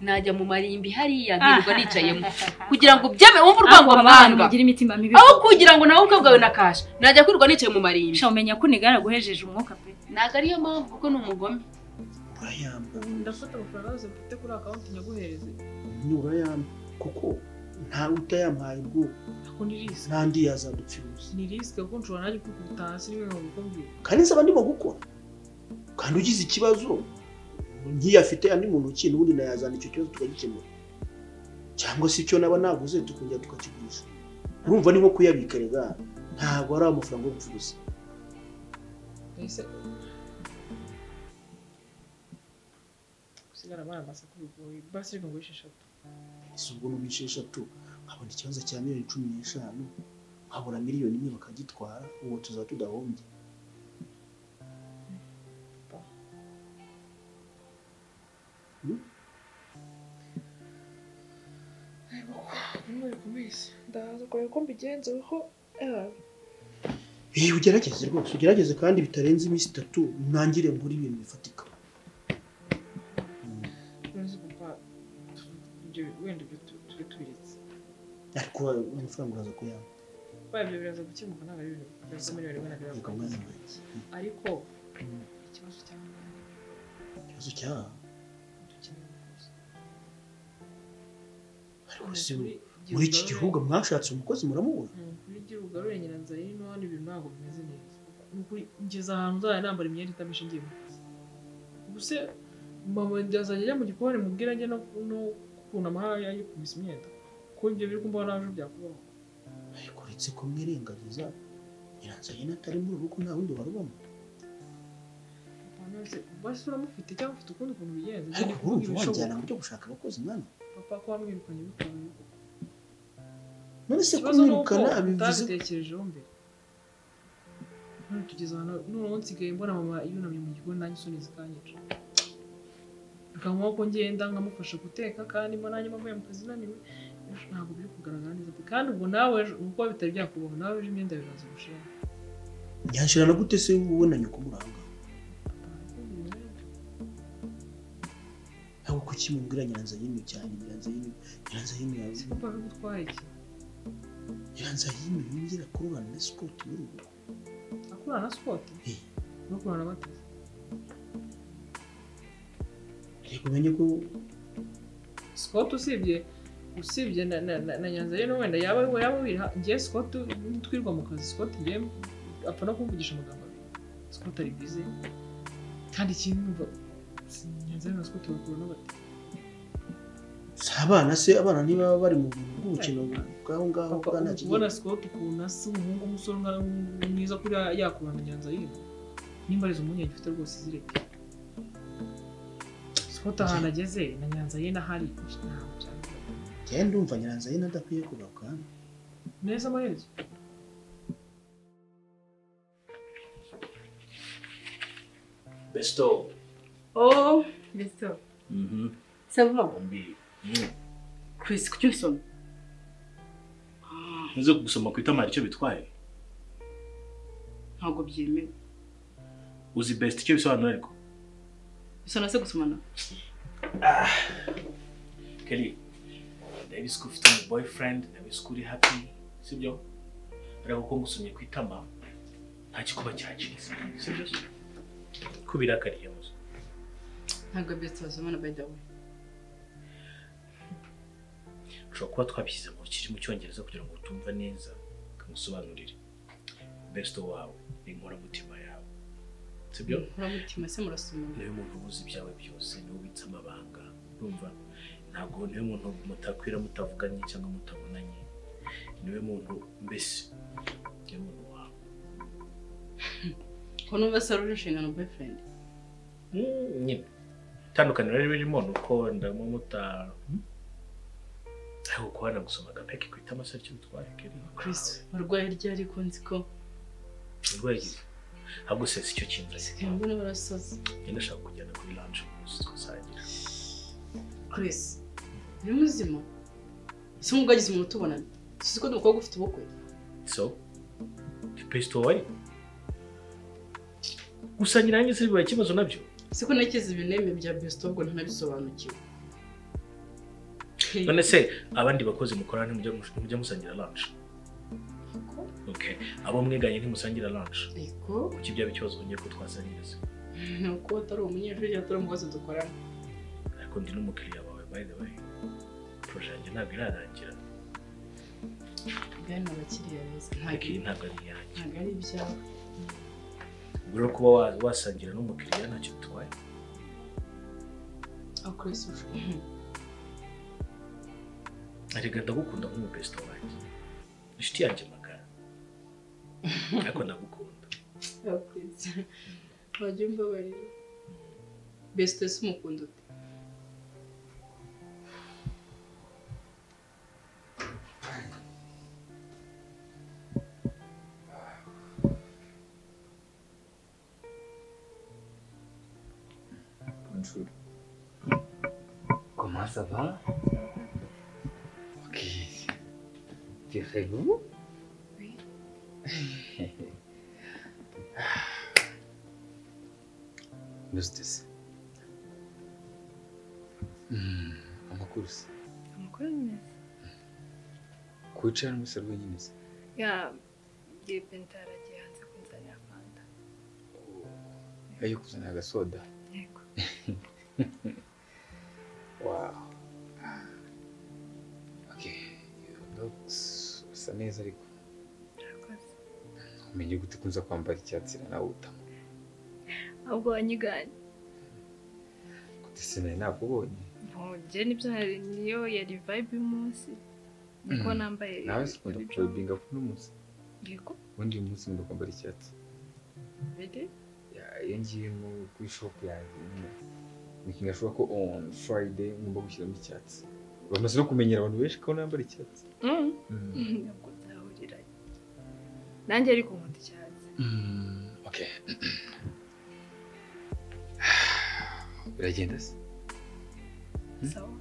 najya mu marimbi hariya nkirirwa nicayemo. Kugira ngo byeme wumve urwango mibi aho kugira ngo nawe ubukwe bwawe na kasha najya kwirirwa nicaye mu marimbi. Umenya ko uniga yaraguhejeje umwuka pe. Ntabwo ariyo mpamvu kuko ni umugome. Urayamba ndafata amafaranga yose mfite kuri akawunti nyaguhereze ni urayamba kuko ntawe utayampaye ni risike n'andi yazadupfiruza ni risike kuko nshobora nanjye kwikubita hasi rimwe ngo bikubwire kandi nsaba ndimo gukora. Kandi ugize ikibazo nkiyafite andi mu ntoki n'ubundi nayazana icyo kibazo tukagikemura. Cyangwa se icyo naba naguze tukongera tukakigurisha. Urumva ni nko kuyabika rega ntabwo ari amafaranga yo gupfa gusa ese gusigara baramasa ko bigoye basi reka ngurishe eshatu. Ese ubwo n'ubwishe eshatu. Nkabona ikibazo cya miliyoni cumi n'eshanu nkabona miliyoni imwe bakagitwara ubu tuzaba tudahombye. Nimwe bikomeze ndaza kureba ko mbigenzeho eh, Eh, ugerageze rwose ugerageze kandi bitarenze iminsi itatu ntangire nkore ibintu bifatika. Wenda tube tubiretse ariko amafaranga uraza kuyamba baye ibyo biraza gukemuka ntabwo ari ibintu biraza rimwe mwana wanjye ariko ikibazo cyangwa ikibazo umukozi. Ariko si muri iki gihugu mwashatse umukozi muramubona? Kuri gihugu ugarure nyiranzara ino hano ibintu ntabwo bimeze neza. Ngeze ahantu nzajya nambara imyenda itameshe ngiye mu kazi. Ubu se mama ndazajya ajya mu gikoni mubwira njye no hariya yo kumesa imyenda ko ibyo biri kumbaho naje byakubaho ariko uretse ko mwirengagiza nyiranzayina atari muri uru rugo nta wundi warubamo. None basi uramufite cyangwa ufite ukundi kuntu bigenza ariko urumva wanjyana mu byo gushaka abakozi mwana. Papa ko wamwirukanye bikaba none se kumwirukana bivuze utabitekerejeho mbere. None tugeze ahantu noneho nsigaye mbona mama yunamye mu gikoni nanjye isoni zikanyica bikamuha ko ngenda nkamufasha guteka kandi mba nanjye mbavuye mu kazi naniwe ntabwo biri kugaragara neza. Kandi ubwo nawe uko bitari byakubaho nawe ejo imyenda biraza gushira. Nyanshirana gute se wowe na nyoko muranga ntabwo kuki mubwira nyiranzayinu cyane nyiranzayinu nyiranzayinu yawe? Papa bigutwaye iki? Nyiranzayinu yongera kururana na sikoti muri ubu. Akurana na sipoti Eh. no kurana na batezi reka umenye ko Scott usibye usibye na nyanza rero wenda yaba yaba ngiye Scott twirwa mu kazi Scott ngiye apfa no kumvugisha amagambo abiri. Scott ari bize kandi ikindi numva nyanza rero na Scott bakuru bati si abana se abana niba bari mu bintu bw'ubukino bw'aho ngaho bwa nta kubona kigero Scott ukuntu asa umuhungu umusore ungana mwiza kuri yakurana nyanza rero nimba ari zo mpungenge ufite rwose zireke. Scott ahantu ageze na nyanza ye n'ahari ntabwo byari njyewe ndumva nyiranzayinu adakwiye kugaruka neza amaherezo Besto. oh besto. Mhm. sava chris kuki usoma Nze gusoma ku itama icyo bitwaye. ntabwo byemewe Uzi best icyo bisobanura ariko. Bisona se gusomana Kelly. Ndabizi ko ufite umu boyfriend, ndabizi ko uri happy, sibyo? Ariko ko ngusomye ku itama nta gikuba cyacitse, sibyo? Ko birakariye muzo. ntabwo besto basomana by the way ushobora kuba twabishyize mu kiri mu cyongereza kugira ngo utumva neza kamusobanurire besito wawe ni inkoramutima yawe sibyo? Inkoramutima se murasoma ni we muntu ubuze ibyawe byose ni we ubitse amabanga. Urumva? Ntabwo ni we muntu mutakwira mutavuganye cyangwa mutabonanye. Niwe muntu mbese ni we muntu wawe. Ko numva se ari inshingano boyfriend? Mm, nyine. Itandukaniro rero ririmo ni uko wenda mu muta ariko kuba nagusoma agapeki ku itama se ari cyo bitwaye keri Chris warwaye ryari ko nzi ko? Urwaye ahubwo se si cyo kintu sigaye mbona barasoza. Njye ndashaka kujyana kuri lunch umunsi twasangira Chris uri muzima? Ese nk'ubwo wagize umuntu utubonana tuzi ko umukobwa ufite ubukwe? So pesito wari? Gusangira nanjye se bibaye ikibazo na byo. Ese ko nakize ibineme bya besito ubwo ntanabisobanukiwe none se abandi bakozi mukorana ntimujya musangira okay abo mwiganye ntimusangira Ego kuki byaba ikibazo wongeye ko twasangira se ni uko utari umunyeshuri cyangwa utari umukozi dukorana. Ariko ndi n'umukiriya wawe by the way. Proje yanjye ntabwo irarangira. Bwana abakiriya beza. Ariko iyi ntabwo ntabwo ari iyanjye. ntabwo ari ibyawe. Ubwo rero kuba wa- wasangira n'umukiriya ntacyo bitwaye arega ndagukunda nk'umupesito wanjye. Inshuti yanjye ariko ndagukunda aho Chris wajya umbabarira besito ese umukunda ute Bonjour. Comment ça va Ok. Tirez-vous Oui. Nustese. Hmm, amakuru se. amakuru meza Kwicara muri salo wenyine se. ya ngiye penta yaragiye hanze kunzanira fanta Ayo kuzana agasoda. yego Wow. Okay. You looks usa neza ariko umenye gute kunza kwambara icyatsi nawe utama. ahubwo wanyiganye Gute se nari nakubonye. njye ni byo nari- niyo yari vibe y'umunsi niko Mm. nambaye Nawe sikunda kujoyinga kuno munsi. yego Ubundi uyu munsi ngomba kwambara icyatsi. Ya- iyo ngiye kuri shop yanjye nikinga ashobora ko on friday ngomba gushyiramo icyatsi bamaze no kumenyera abantu benshi ko nambara icyatsi nanjye ariko nkunda icyatsi biragenda se sawa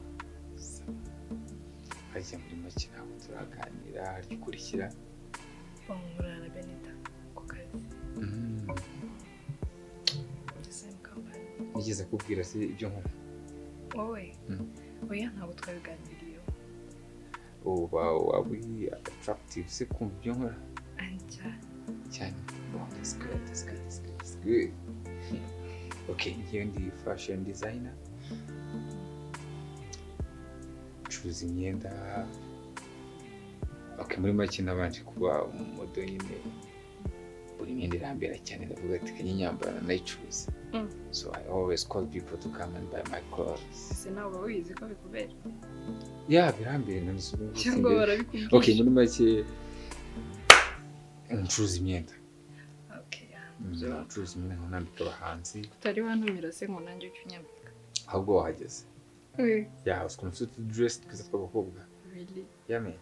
harya muri make ntabwo turaganira harya ukurikira bamumurana na benita ku kazi nigeze kubwira se ibyo nkora wowe oya ntabwo twabiganiriyeho uba waba uri attractive se kumva ibyo nkora cyane oh, that's good, that's good, that's good, that's good. okay ngewe ndi fashion designer. Ncuruza imyenda. Okay muri make nabanje kuba umumodo nyine. Buri myenda irambera cyane ndavuga ati kanye nyambara nayicuruza. Mm. so i always call people to come and buy my clothes. Ese ntabwo wizi ko bikubera? Ya birambere barabikubwira okay muri make ncuruza imyenda ncuruza imyenda nkanambika abahanzi utari wantumira se ngo nanjye uce unyambika ahubwo wahageze ya ukuntu ufite utudresi twiza tw'abakobwa really? Yame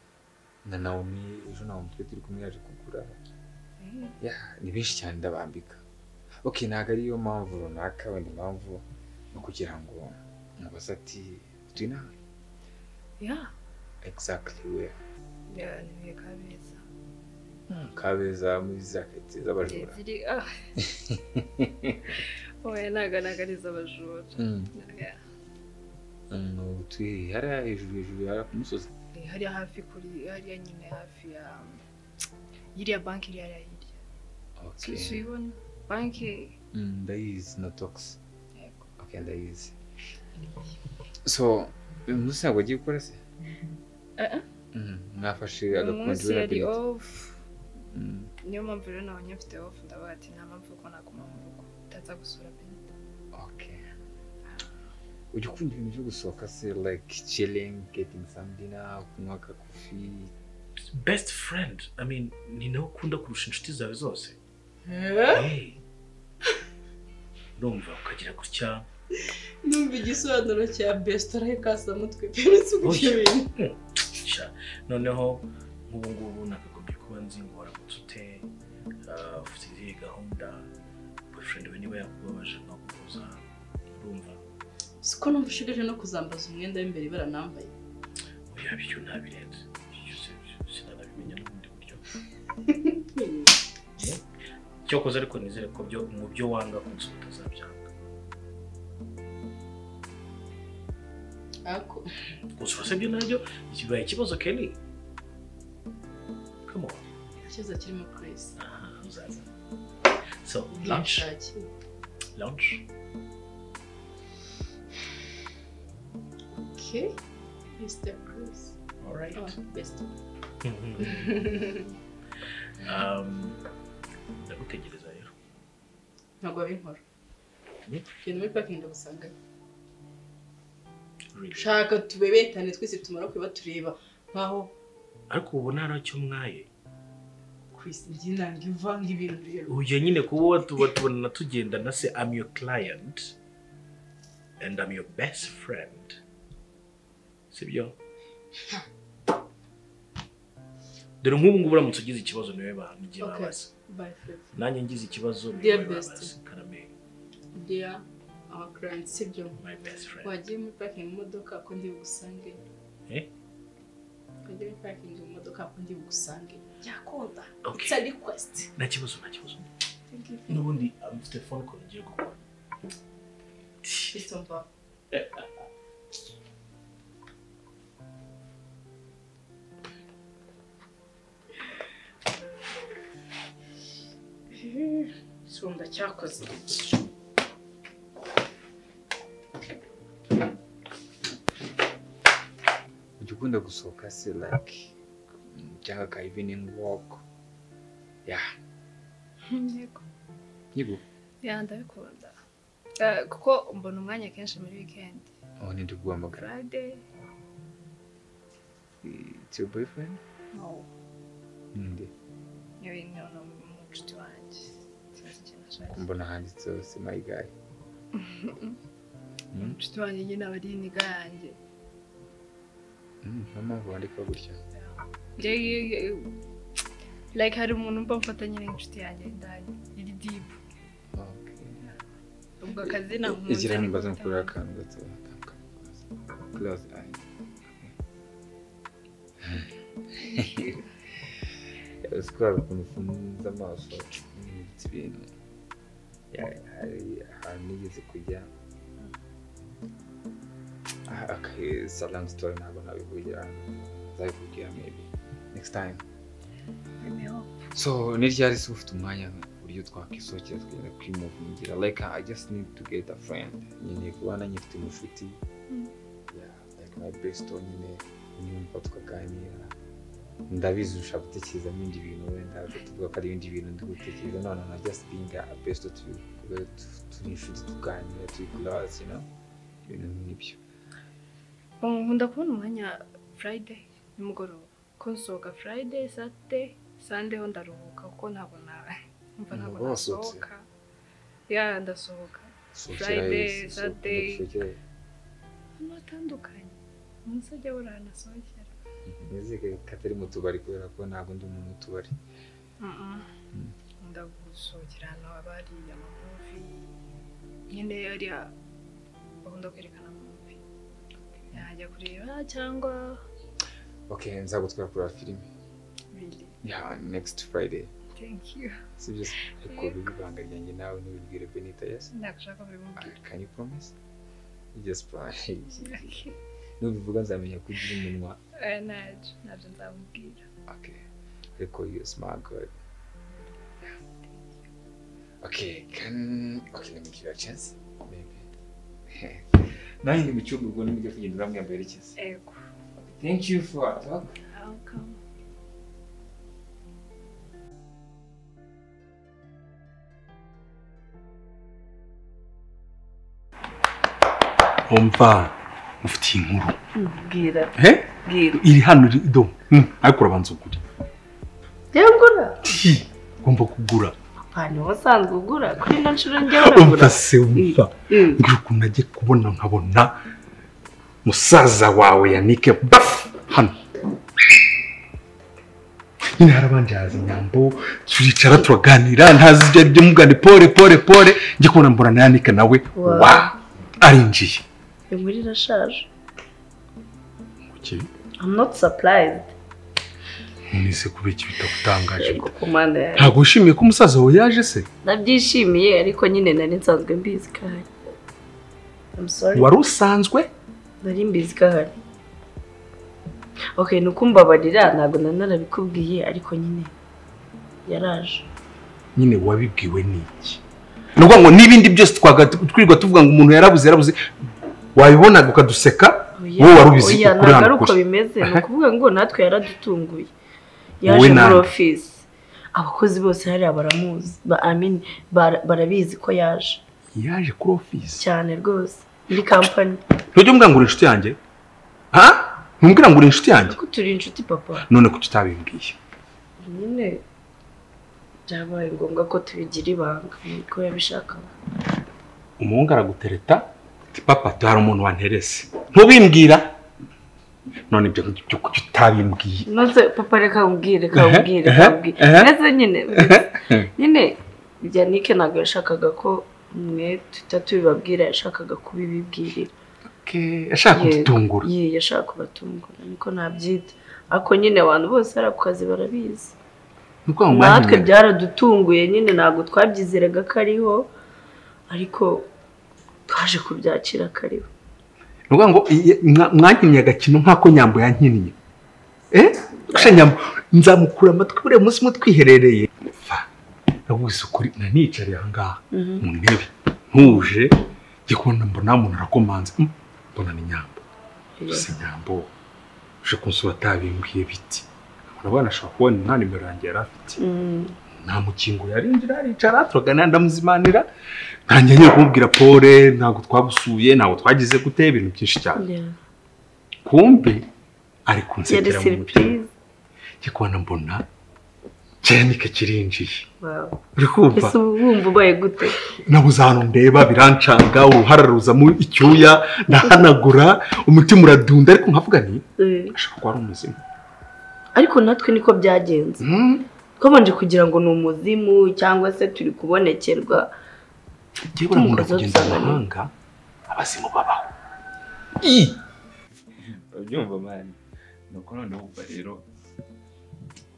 na naomi ejo naomi twe turi kumwe yaje kugura ni benshi cyane ndabambika ok ntabwo ariyo mpamvu runaka wenda impamvu ni ukugira ngo mubaze ati utuye inaha ya. Exactly ni muri kabeza muri za karitsiye z'abajura ah. Oya ntabwo ntabwo ari iz'abajura Mm, Ya. mm, utuye hariya hejuru hejuru hariya ku musozi. Eh, hariya hafi kuri hariya nyine hafi ya yiriya banki iri hariya hirya. Si uyibona banki. Ndayizi na ok ndayizi so uyu munsi ntabwo wagiye gukora se mwafashe agakonje munsi niyo mpamvu rero nabonye mfite off ndavuga ati nta mpamvu ko naguma mu rugo utaza gusura benita Okay. Ujya ukunda ibintu byo gusohoka se like chilling, getting some dinner, kunywa akakofi. best friend i mean ni nawe ukunda kurusha inshuti zawe zose. Eh? Urumva ukagira gutya. Numva igisobanuro cya besito arayikasamutwe byanditse ku Oya. bintu Sha, noneho nk'ubu ngubu nakagombye kuba nzi ute ah, ufite izihe gahunda? Boyfriend we niba yakubabaje nkakubuza urumva? Siko numva ushigaje no kuzambaza umwenda w'imbere baranambaye. Oya bityo ntabirenze. Sinanabimenya n'ubundi buryo. Cyokoze ariko nizere ko byo mu byo wanga kunsi utazabyanga. Ariko gusa urasabye na byo kibaye ikibazo kenny. Come on. Ikibazo kirimo uzaza so lunch lunch Okay. Mr. Chris. all right Oh, best. um, ndagutegereza rero Ntabwo wabinkora. Hmm? Genda muri parking ndagusanga. Really. Shaka tubebetane twese tumara kuba tureba nkaho ariko ubu nta na cyo mwaye Chris njye nanga ivanga ibintu rero. uyu nyine kuba tuba tubona tugendana se I'm your client and I'm your best friend sibyo dore nk'ubu ngubu uramutse ugize ikibazo ni we Okay. babaza nanjye ngize ikibazo ni we babaza karame Dear our client sibyo. Wagiye muri parking mu modoka ko ndi bugusange. Eh? Wagiye muri parking mu modoka ko ndi bugusange. Yakunda. Okay. It's a request. nta kibazo nta kibazo n'ubundi mfite phone call ngiye gukora Christopher. Isunda cyakoze. Ujya ukunda gusohoka se like mm, cyangwa ka evening walk. Yeah. yego Yego. ya ndabikunda Eh, kuko mbona umwanya kenshi muri weekend Oh, ni guhamagara. friday It's your boyfriend? no Ninde? yewe ni umushuti wanjye sinzi ikintu ashaka Kumbona handitseho se my guy. Mm. umushuti wanjye nyine aba ari iniga yanjye Mm, niyo mpamvu wandika gutya. Like hari umuntu mba mfata nyine nk'inshuti yanjye ndani iri Okay. ubwo akazi ntabwo Igira hano mbaza mukurira akantu gato. Close eye. Uzi ko hari ukuntu ufunze amaso n'ibitsi ibintu. Hari ahantu nigeze kujya. Okay, it's a long story ntabwo nabivugira hano. Nzabikubwira maybe next time. So ni ryari se ufite umwanya uburyo buryo twakwisohokera tukagenda kwimuvingira like I just need to get a friend. Nyine kuba nanyifite umushuti. Yeah, like my best nyine nyumva tukaganira. Ndabizi ushaka gutekereza ibindi bintu wenda tuvuga ko ari ibindi bintu ndi gutekereza none na just being a best turi inshuti tuganira turi kurazi na know? Ibintu nk'ibyo. Nkunda kubona umwanya friday nimugoroba ko nsohoka friday saturday sunday ho ndaruhuka kuko ntabwo na mva ntabwo nasohoka. Ya ndasohoka. Saturday. sohokera- ahantu hatandukanye umunsi ajya buri ahantu asohokera nizere ko atari mu tubari kubera ko ntabwo ndi umuntu w'utubari nkunda gusohokera ahantu haba hari amamuvi nyine ariya bakunda kwerekana amamuvi yajya kureba cyangwa okay nzagutwara kureba filime really? Yeah next friday. Thank you. Sibyo ariko ibanga ryanjye nawe ntubibwire benita yes. Ndagushaka buri mubwira can you promise? Just promise. Nubivuga nzamenya ko ugira umunwa ntabyo ntabyo nzamubwira okay. Ariko you smart good okay can okay let me give you a chance. Maybe. Nanjye ni mu cyumba ubwo nimujya kugenda uramwiyambaye iki se ego thank you for our talk. Welcome. umva mufitiye inkuru bwira he? Bwira iri hano do. Hmm, ariko urabanza ugure yangura? Hi, ugomba kugura. Ahantu wasanzwe ugura. Kuri ino nshuro njyewe uragura umva se umva Mm. ngira ukuntu nagiye kubona nkabona musaza wawe yanike bafu hano. Nyine harabanje haza nyambo turicara turaganira ntazi ibyo ari byo mugani pole pole pole njye kubona mbona na yanike nawe wa. arinjiye. Inkuru irashaje? I'm not surprised. Nise kubera iki bitagutangaje ntabwo wishimiye ko umusaza wawe yaje se? Nabyishimiye ariko nyine nari nsanzwe mbizi sorry. Wari usanzwe? Nari mbizi ko ahari. Okay ni ukumbabarira ntabwo nari narabikubwiye ariko nyine yaraje. Nyine wabibwiwe n'iki? Ni ukuvuga ngo n'ibindi byose twirirwa tuvuga ngo umuntu yarabuze yarabuze. Wabibonaga ukaduseka? Wowe wari ubizi kuri hano uko bimeze. Ni ukuvuga ngo natwe yaradutunguye. Yaje muri ofisi abakozi bose hariya baramuzi barabizi ko yaje. Yaje kuri ofisi cyane rwose. Muri kampani ngo uri inshuti yanjye ha ntumbwira ngo uri inshuti yanjye ko turi inshuti papa none kuki utabimbwiye nyine byabaye ngombwa ko tubigira ibanga niko yabishakaga umuhungu aragutereta papa tuhari umuntu wanterese ntubimbwira none ibyo ngibyo kuki utabimbwiye maze papa reka nkubwire nkubwire nkubwire mbese nyine nyine Yannick ntabwo yashakaga ko mwe tuhita tubibabwira yashakaga kubibibwirira Okay, yashaka kudutungura yashaka kubatungura niko nabyita. Ariko nyine abantu bose bari ku kazi barabizi. Natwe byaradutunguye nyine ntabwo twabyizeraga ko ariho ariko twaje kubyakira ko ariho. Ni ukuvuga ngo iye- mwa- mwankinnye agakino nk'ako nyambo yankinnye eh? Gusa nyambo. Nzamukura amatwi buriya munsi umwe nabuze ukuri nanicariye aha ngaha. Mu ntebe. Ntuje. Njye kubona mbona umuntu arakomanze. Mm, mbona ni nyambo. Gusa nyambo. Uje kunsura atabimbwiye biti. Urabona ashobora kubona nta nimero yanjye yari afite. Mm. nta mukingo yarinjira aricara turaganira ndamuzimanira. Ntangiye nyine kumubwira pole ntabwo twabusuye ntabwo twagize gute ibintu byinshi cyane. Kumbe ari kunsekera mu mutima siripurize njye kubona mbona cyanike kirinjiye uri kumva? Ese ubu wumva ubaye gute? Nabuze ahantu ndeba birancanga uruhara ruzamo icyuya ndahanagura umutima uradunda ariko nkavuga ni Eh, ashobora kuba ari umuzima ariko natwe niko byagenze. Twabanje kugira ngo ni umuzimu cyangwa se turi kubonekerwa. Urakunda Tumukoza kugenda mu ni- mahanga abazimu babaho. Urabyumva mani nuko noneho ubwo rero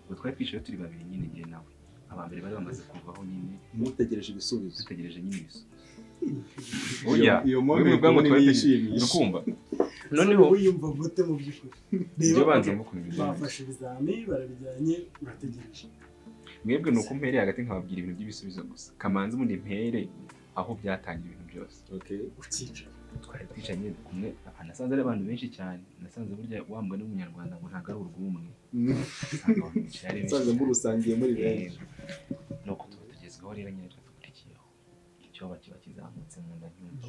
ubwo twari twicaye turi babiri nyine njye nawe. Aba mbere bari bamaze kuvaho nyine. Mutegereje ibisubizo. Dutegereje nyine ibisubizo. Oya iyo moment ubwanwa ubona twari yishimye. urukumva noneho wiyumva gute mu by'ukuri. Ibyo banza ibintu bafashe ibizami barabijyanye urategereje mwebwe ni uko mpereye hagati nkababwira ibintu by'ibisubizo gusa. Kamanzi ubundi mpere aho byatangiye ibintu byose. Twari twicaye kumwe. Nasanze ari abantu benshi cyane. Nasanze burya wa mugani w'umunyarwanda ngo ntabwo ari urw'umwe. Musanze murusangiye muri benshi. nuko tuba tugezweho rero nyine twe dukurikiyeho icyoba kiba kizamutse mu nda nyumva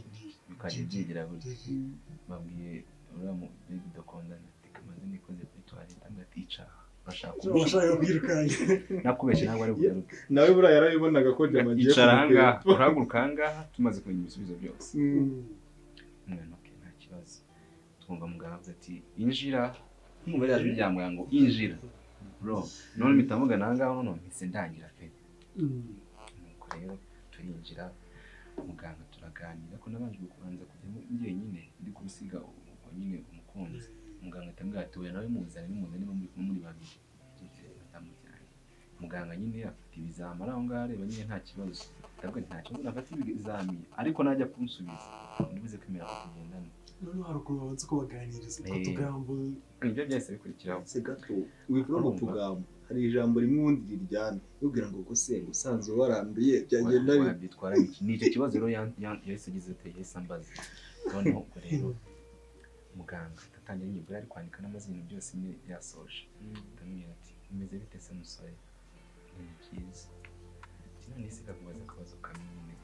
bikajya byigira buri babwiye uriya mu baby dokonda ati kamaze nikoze kuri toilette angatica urashaka kwirukanya. nakubeshye ntabwo ari bugaruke nawe buriya yarabibonaga ko jama agiye icara ahangaha urahaguruka ahangaha tumaze kumenya ibisubizo byose. Mm. umwana oke nta kibazo. Twumva muganga avuze ati injira. Nk'umugore yaje uryamwe ngo injira. Bro none mpita mugana ahangaha none mpise ndangira pe. Nuko rero turinjira muganga turaganira ko nabanje kubanza kujyamo njyenyine ndi kubisiga ubwo nyine umukunzi. Muganga atambwira ati oya nawe muzane nimuzane muri kumwe muri babiri. Muganga nyine afite ibizami ari aho ngaho areba nyine nta kibazo. Ndavuga nta kibazo nafata ibizami ariko najya kunsubiza ndibuze kwemera ko tugendana noneho hari ukuntu babanza kubaganiriza. Utwo Eh. tugambo ibyo byahise bikurikiraho. Se gato wivuga ngo tugambo hari ijambo rimwe ubundi riryana. Ubwira ngo guse usanze waranduye byagenda bite wabyitwara iki? Ni icyo kibazo rero yahise agize ati yahise ambaza. Noneho ubwo rero muganga atangira nyibwo yari kwandika n'amaze ibintu byose yasoje. Ndamubwira ati bimeze bite se musore? Ni byiza. None se kakubaza akabazo kamwe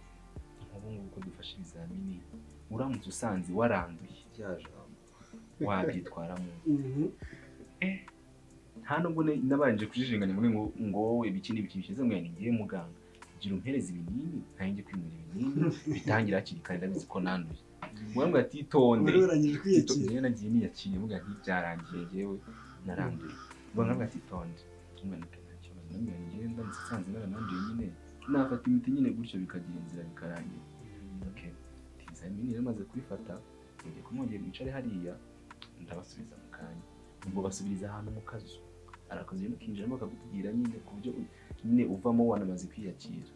nk'ubu ngubu ko dufashe ibizamini uramutse usanze waranduye. Rya jambo. Wabyitwaramo. Nta nubwo nabanje kujijinganya muri ngo wowe ibiki n'ibiki bishyize ngo ngiye muganga. Gira umpereza ibinini ntange kwimura ibinini bitangira hakiri kare ndabizi ko nanduye. Muganga ati itonde Ito- nagiye niyakiriye mvuga nti byarangiye njyewe naranduye. Muganga avuga ati itonde muganga nta kibazo. Namwe njyewe ndamutse nsanze narananduye nyine. Nafata imiti nyine gutyo bikagira inzira bikarangira okay. Ibizamini rero maze kubifata. Mugiye kumwongera mwicare hariya. Ndabasubiza mu kanya. Ubwo basubiriza ahantu mu kazu. Arakazu rero kinjiramo bakakubwira nyine ku buryo nyine uvamo wanamaze kwiyakira.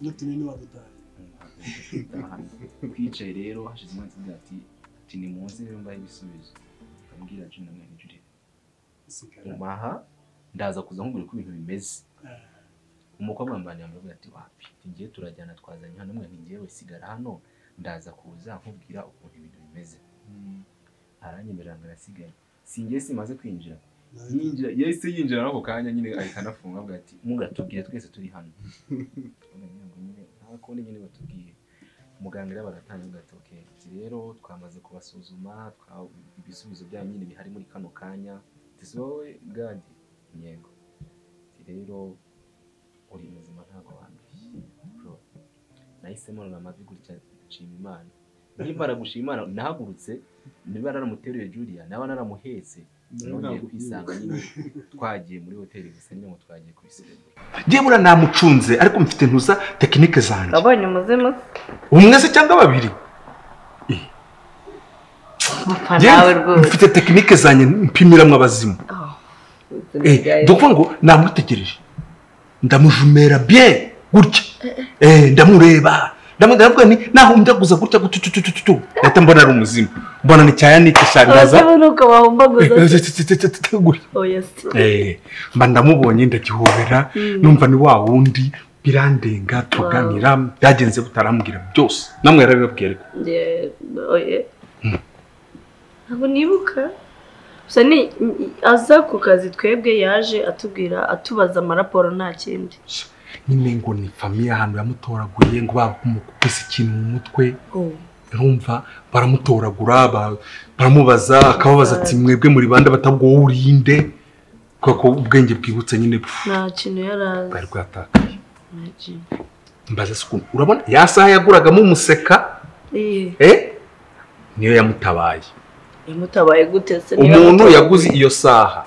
N'utunini wadutaye twicaye rero hashize umwanya avuga ati ati ni muze rero mbahe ibisubizo. Ambwira jina mwene jurire sigara umaha ndaza kuza nkubwira uko ibintu bimeze. Umukobwa wambaye yambaye ati wapi? Ati ngiye turajyana twazanye hano. Mwe ngiyewe sigara hano. Ndaza kuza nkubwira ukuntu ibintu bimeze. Aranyemerera ngo arasigaye singiye simaze kwinjira. Yinjira yahise yinjira n'ako kanya nyine ahita anafunga avuga ati mugatubwire twese turi hano. Nta kundi nyine batubwiye. Muganga rero baratangira ati rero twamaze kubasuzuma ibisubizo byanyu nyine bihari muri kano kanya. Si wowe gadi yego. Rero uri muzima ntabwo wanduye nahisemo nona amavi gutya nshima imana. Nimara gushima imana nahagurutse niba naramuteruye Julia naba naramuhetse nongeye kwisanga nyine. Twagiye muri hoteli gusa nyine ngo twagiye kubiserebura ngiye buriya namucunze ariko mfite ntuza tekinike zanjye wabonye umuzimu umwe se cyangwa babiri? Njye rwose. mfite tekinike zanjye mpimiramwo abazimu. Eh, ndavuga ngo namutegereje. Ndamujumera bien. Gutya. Eh ndamureba ndamuga ni naho ndaguza gutya gututututu ndahita mbona ari umuzimu mbona ni cyaya nikishangaza abasaba nuko bahumbaguza oya si Eh, mba ndamubonye ndagihobera numva ni wa wundi birandenga tuganira byagenze butarambwira byose. Namwe yarabibabwiye ariko. Oya ntabwo nibuka. Gusa ni aza ku kazi twebwe yaje atubwira atubaza amaraporo nta kindi. Nyine ngo ni famiye ahantu yamutoraguye ngo bamukubise ikintu mu mutwe. Urumva? Baramutoragura ba- baramubaza akababaza ati mwebwe muri bande batabwo wowe urinde kubera ko ubwenge bwibutse nyine nta kintu yari azi bwari bwatakaye mbaza ukuntu urabona? Ya saha yaguragamo umuseka? Eh? Niyo yamutabaye. Yamutabaye gute se? Umuntu yaguze iyo saha.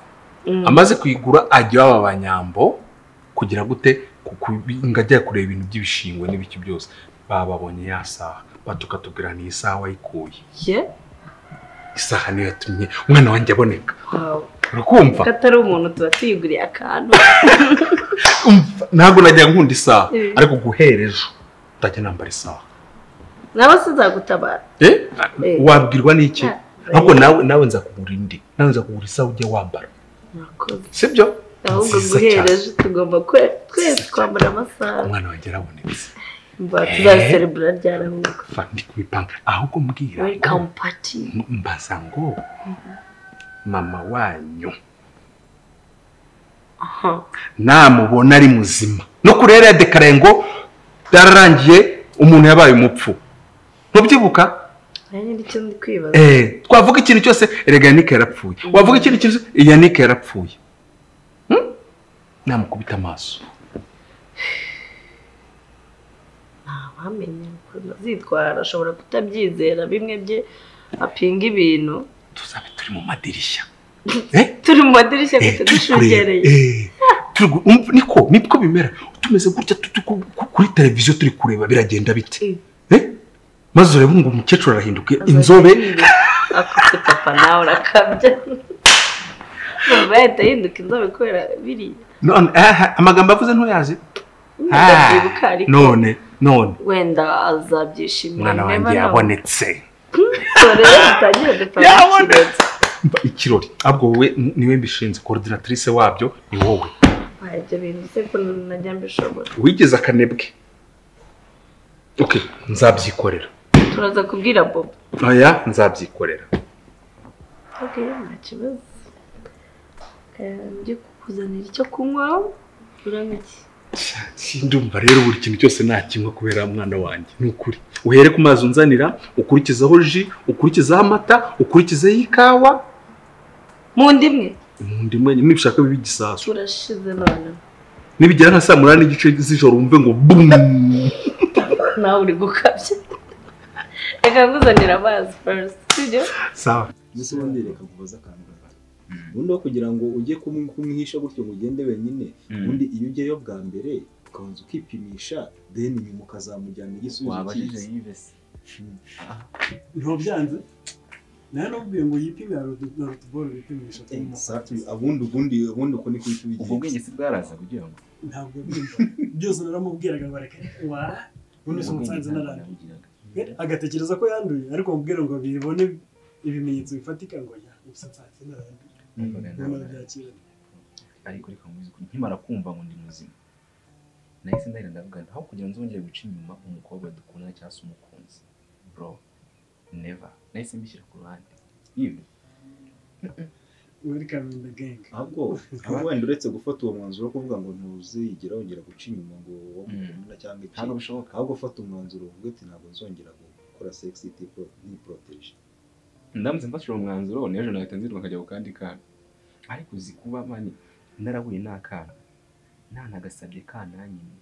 Mm. amaze kuyigura ajya iwabo abanyambo kugira gute ngo ajya kureba ibintu by'ibishingwe n'ibiki byose. Baba babonye ya saha. Batukatubwira ni isaha wayikuye ye? Isaha niyo yatumye umwana wanjye aboneka. Urakumva? Ko atari umuntu tuba tuyiguriye akantu. Ntabwo najya nkunda isaha Eh. ariko guhera ejo ndajya nambara isaha. Nawe sinzagutabara Eh? Eh. wabwirwa n'iki? Ah, ahubwo nawe nawe nzakugura indi. Nawe nzakugura isaha ujya wambara. Sibyo? Ahubwo guhera tugomba twese kwambara amasaha. Umwana wanjye arabonetse mba tuzabiserebura ryarahubwo fa ndi kubipanga ahubwo mbwira party. mbaza ngo mama wanyu. Aha. Namubona ari muzima. No kuri rero yadekaraye ngo byararangiye umuntu yabaye umupfu. Ntubyibuka Eh, twavuga ikintu cyose erega yanike yarapfuye. Wavuga ikintu cyose yanike yarapfuye? Namukubita amaso. Ntawamenya ukuntu azitwara ashobora kutabyizera. Bimwe bye apinga ibintu. Tuzabe turi mu madirishya. Turi mu madirishya Eh, gusa dushungereye Eh, umva, niko niko bimera. Tumeze gutya kuri televiziyo turi kureba biragenda bite? Eh? maze urebe ngo umukecuru arahinduka. Inzobe? akutse papa nawe urakabya yahita ahinduka inzobe kubera biriya. Amagambo avuze ntuyazi none none. Wenda azabyishimira umwana wanjye yabonetse Yabonetse. Ikirori ahubwo wowe ni we mbishinze coordinatrice wabyo ni wowe. Mbishobora wigeze akanebwe. Okay nzabyikorera. Turaza kubwira bobo oya nzabyikorera. Okay nta kibazo njye kukuzanira icyo kunywa uranywa iki? Ndumva rero buri kintu cyose nakinywa kubera mwana wanjye. Ni ukuri. Uhere ku mazi unzanira ukurikizaho ji ukurikizaho amata ukurikizaho ikawa. Mu ndimwe mu ndimwe nibishaka bibe igisasu. Turashize none nibigera nka saa munani n'igice z'ijoro wumve ngo bum. Nawe uri gukabya. Reka nkuzanira amazi first sibyo? Sawa. Mbese ubundi reka kubaza akantu. Ubundi aho kugira ngo ujye kumwihisha gutyo ngo ugende wenyine ubundi iyo ujyayo bwa mbere ukabanza ukipimisha then nyuma ukazamujyana igisubizo wabajije cyiza yivese ntubyanze nawe nubwiye ngo yipime ya rutuboro bipimisha ubundi ubundi ubundi uko niko uhita ubwo bwenge si bwaraza kugira ngo? Ntabwo byumva byose naramubwiraga ngo reka wa? Ubundi se umusanze naranduye agatekereza ko yanduye. Ariko mubwira ngo bibone ibimenyetso bifatika ngo ya gusa nsanze byakira ariko reka muzi ko nkimara kumva ngo ndi muzima. Nahise ndahita ndavuga nti aho kugira ngo nzongere guca inyuma umukobwa dukundana cyangwa se umukunzi. Bro never. Nahise mbishyira ku ruhande. Ibi? Welcome in the gang. Ahubwo wenda uretse gufata uwo mwanzuro wo kuvuga ngo ntuzigera wongera guca inyuma ngo uwo mukundana cyangwa iki ntabwo bishoboka ahubwo ufata umwanzuro uvuga ati ntabwo nzongera gukora sex ntiporoteje ndamutse mfashe uwo mwanzuro n'ejo nahita nziruka nkajya ku kandi kana. Ariko uzi kuba mani narahuye n'akana nanagasabye kananyine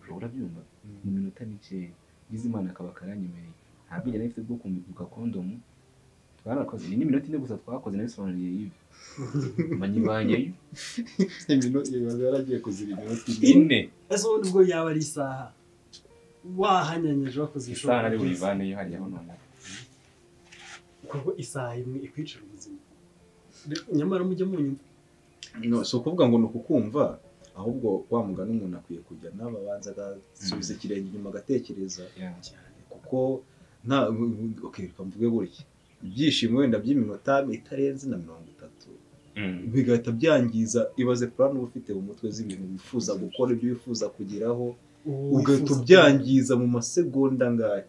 bro urabyumva? Mu minota mikeya ngize imana akaba karanyemereye nta bwenge nari mfite bwo kumbuka kondomu. Twarakoze. Ni n'iminota ine gusa twakoze nabisobanuriye yive manyibanyeyo iminota yaragiye kuzira iminota ine. Ese ubundi ubwo yaba ari isaha? Wahanyanyaje wakoze isaha nari buyivaneyo hariya ho noneho kuko isaha imwe ikwicira ubuzima. Nyamara mujye munyumva. No si ukuvuga ngo ni ukukumva ahubwo wa mugani umuntu akwiye kujya n'ababanza agasubiza ikirenge inyuma agatekereza kuko nta mvuge gutya. Ibyishimo wenda by'iminota itarenze na mirongo itatu bigahita byangiza ibaze plan uba ufite mu mutwe z'ibintu wifuza gukora ibyo wifuza kugeraho ugahita ubyangiza mu masegonda angahe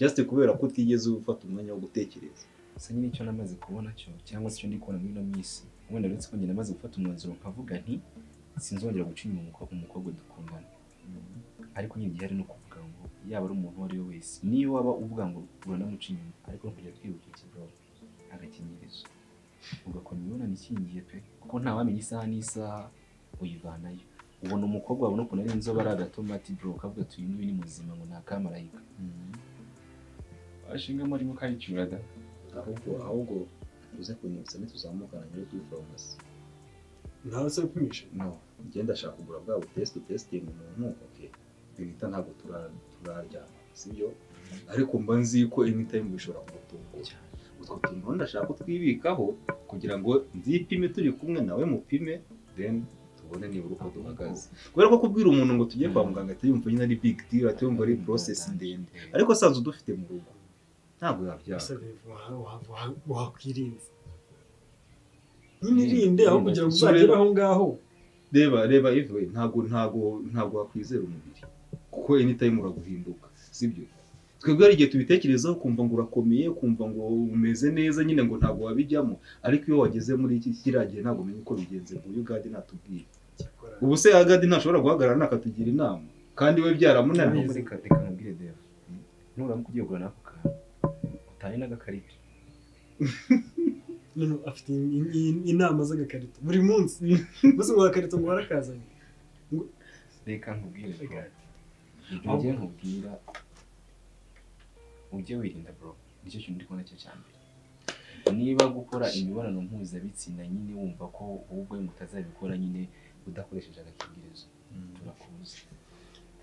just kubera ko utigeze ufata umwanya wo gutekereza. Gusa nyine icyo namaze kubona cyo cyangwa se icyo ndi kubona muri ino minsi wenda uretse ko njye namaze gufata umwanzuro nkavuga nti sinzongera guca inyuma umukobwa dukundana. Ariko nyine igihari no kuvuga ngo yaba ari umuntu uwo ari we wese niyo waba uvuga ngo uranamuca inyuma ariko no kujya twibuka iki bro agakingirizo ugakora imibonano ikingiye pe kuko ntawamenya isaha n'isaha uyivanayo. Ubona umukobwa wabona ukuntu ari inzobe ari agatomati bro ukavuga ati uyu nguyu ni muzima ngo ni akamarayika washingamo arimo kayicyura da ahubwo ahubwo uze kunyibutsa nituzamukana nyiri kuri farumasi ntawe se upimisha no ngenda ashaka kugura bwa butesite utesitinga umuntu okay binita ntabwo tura- turaryama sibyo ariko mba nzi ko anytime bishobora kugutungura utwo tuntu ndashaka ko twibikaho kugira ngo nzipime turi kumwe nawe mupime then tubone nibura uko duhagaze. Kubera ko kubwira umuntu ngo tujye kwa muganga ahita yumva nyine ari big deal ahita yumva ari process ndende. Ariko asanzwe udufite mu rugo. Ntabwo yabyara wakwirinze nyine irinde aho kugira ngo uzagere aho ngaho reba reba ive ntabwo ntabwo ntabwo wakwizera umubiri kuko anytime uraguhinduka sibyo twebwe hari igihe tubitekerezaho kumva ngo urakomeye kumva ngo umeze neza nyine ngo ntabwo wabijyamo ariko iyo wageze muri iki kiriya gihe ntabwo umenya uko bigenze ngo uyu gadi natubwire ubu se agadi ntashobora guhagarara nakatugira inama kandi we byaramunaniye reka reka nkubwire deva nuramuka ugiye kugura n'ako utahe n'agakarito. Afite in- in- inama z'agakarito. Buri munsi. Mbese ngo agakarito ngo warakazanye reka nkubwire ibyo ngiye nkubwira ujye wirinda bro. Nicyo kintu ndi kubona cyo cya mbere. Niba gukora imibonano mpuzabitsina nyine wumva ko wowe mutazabikora nyine udakoresheje agakingirizo turakuzi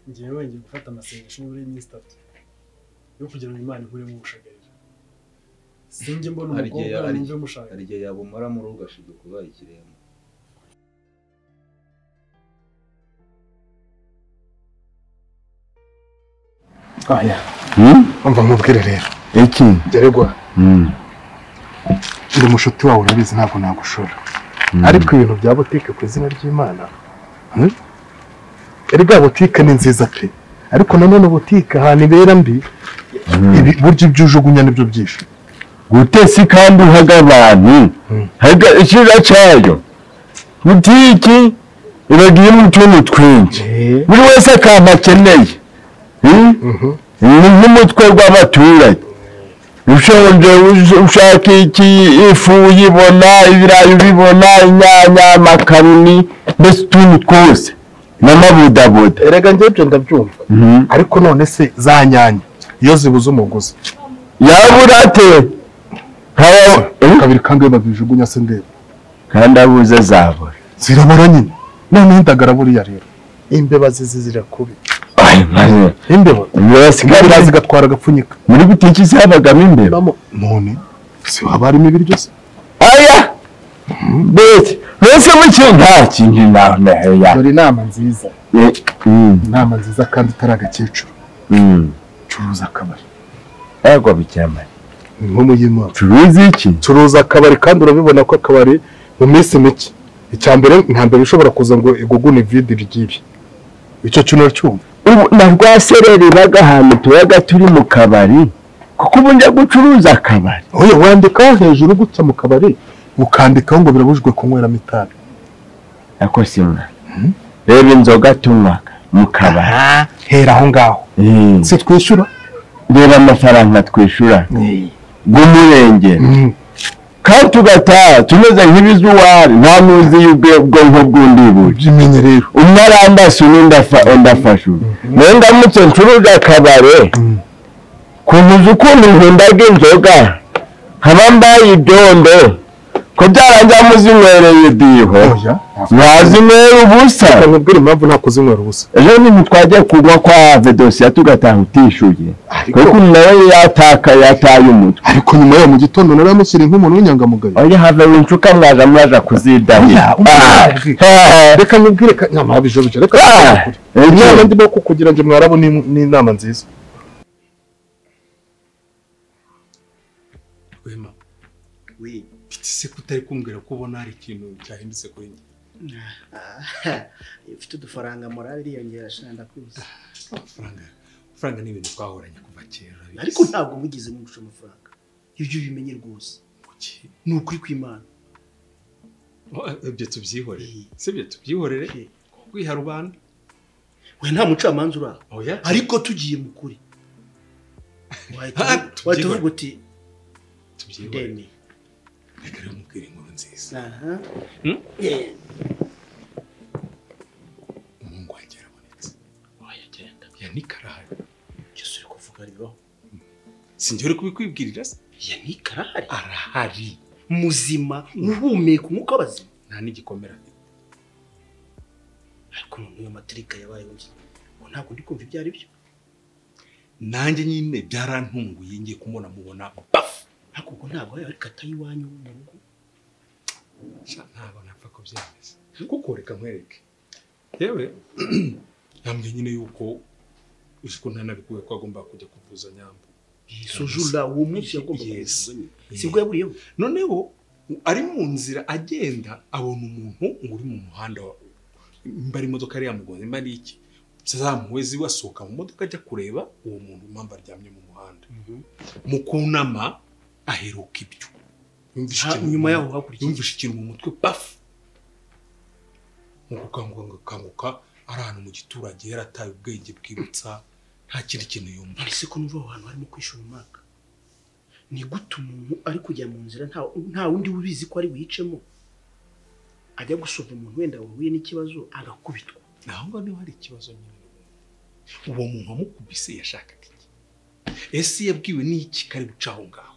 ngewe ngiye gufata amasengesho muri iyi minsi itatu yo kugira ngo imana ikuremo ubushagarira sinjye mbona umukobwa numve mushaka hari igihe yabumara muri ugashiduka ubaye ikiremwa. Aya. Umva nkubwire rero. Iki? Geregwa ndi mushuti wawe urabizi ntabwo nagushora. Ariko ibintu bya butike ku izina ry'imana hmm? erega butike ni nziza pe. Ariko nanone butike ahantu ibera mbi ibi burya ibyo ujugunya ni byo byinshi. Gute si kandi uhaga abantu. Haga ikira cyayo butiki iragiye mu tuntu twinshi. Buri wese akantu akeneye. Hmm? ni nk'umutwe w'abaturage ushonje ush- ushaka iki? Ifu uyibona ibirayi ubibona inyanya amakaroni mbese utuntu twose. N'amabudabuda. Erega njye ibyo ndabyumva. Ariko none se za nyanya iyo zibuze umuguzi? Yabura ate? Kabiri kangahe babijugunya se ndeba kandi abuze zabura zirabura nyine. Noneho indagara buriya rero. Imbeba zizi zirakubi imbeba. Imbeba zigatwara agapfunyika. Muri butiki zabagamo imbeba. None si haba harimo ibiryo se aya! Mbese mbese muki nta kintu nawe naheya dore inama nziza. Inama nziza kandi itari agakecuru. Curuza akabari. Ego bicyamare nko mu y'imana curuza iki? Curuza akabari kandi urabibona ko akabari mu minsi mike. Icya mbere nta mbere ishobora kuza ngo igugune vide ry'ibi icyo kintu uracyumva ubu na rwa sereri baga ahantu tubaga turi mu kabari kuko ubu njya gucuruza akabari. Oya wandikaho hejuru gutya mu kabari ukandikaho ngo birabujijwe kunyweramo itabi ako simwa reba inzoga tunywaga mu kabari. Hera aho ngaho. Si twishyura? Reba amafaranga twishyura. Bw'umurengera kandi tugataha tumeze nk'ibizuwari nta n'uzi y'ubwonko bw'undi rero umwe arandasa undi ndafa- ndafashe undi nawe ndamutse ncuruza akabare kuntuza ukuntu nkundaga inzoga nkaba mbaye ibyondo. Ko byarangira muzinywereye diho. Mwazinywera ubusa. Nkubwira impamvu nta kuzinywera ubusa. Ejo nini twagiye kunywa kwa vedosiya tugataha utishyuye kuko nawe yataka yataye umutwe. Ariko nyuma yaho mu gitondo naramushyiriye nk'umuntu w'inyangamugayo oya have winshuka mwaza muraja kuzidahira. Reka nkubwire ka- nyama bijobije reka Eh, inama ndimo kukugira ngo mwarabo ni ni inama nziza. Wema mfite ise kutari kumbwira ko ubona hari ikintu cyahindutse kuri njye. ufite udufaranga morale iriyongera shana ndakuzi amafaranga amafaranga ni ibintu twahoranye kuva kera. Ariko ntabwo wigeze murusha amafaranga. Ibyo ubimenye rwose. Ni ukuri kw'imana. Oh, ibyo tubyihorere. Si ibyo tubyihorere? Kwiha rubanda we nta mucamanza uri aho oya ariko tugiye mu kuri. Wahita Ah, uvuga uti tubyihorere. Ndemeye reka rero mubwire nziza? Yeah. umuhungu wanjye yarabonetse wayagenda yanika arahari byose uri kuvuga bibaho sinjye uri kubikwibwirira se yanika arahari arahari. Muzima. Uhumeka umwuka w'abazima nta n'igikomere afite ariko none iyo matirika yabaye undi ntabwo ndi kumva ibyo ari byo nanjye nyine byarantunguye ngiye kumubona mubona bafu ariko ubwo ntabwo ari kata y'iwanyu mu rugo ntabwo napfa kubyemeza kuko reka nkwereke yewe yambwiye nyine yuko uzi ko ntanabikuye ko agomba kujya kuvuza nyambo. Sujura uwo munsi yagomba Yes. kuvuza sibwo yaburiyeho noneho ari mu nzira agenda abona umuntu uri mu muhanda mba ari imodoka yari yamugonze. Mba ari iki? Zamuwe ziwe asohoka mu modoka ajya kureba uwo muntu impamvu aryamye mu muhanda. Mu kunama aheruka ibyo. Nyuma mu- yaho hakurikiye yumvishe ikintu mu mutwe pafu mu gukanguka ari ahantu mu giturage yarataye ubwenge bwibutsa nta kindi kintu yumva. Ese ko numva aho hantu harimo kwishura umwaka? Ni gute umuntu ari kujya mu nzira nta wundi ubizi ko ari buyicemo ajya gusova umuntu wenda wahuye n'ikibazo agakubitwa. Aho ngaho ni ho hari ikibazo nyine. Uwo muntu wamukubise yashakaga iki? Ese yabwiwe n'iki kari guca aho ngaho?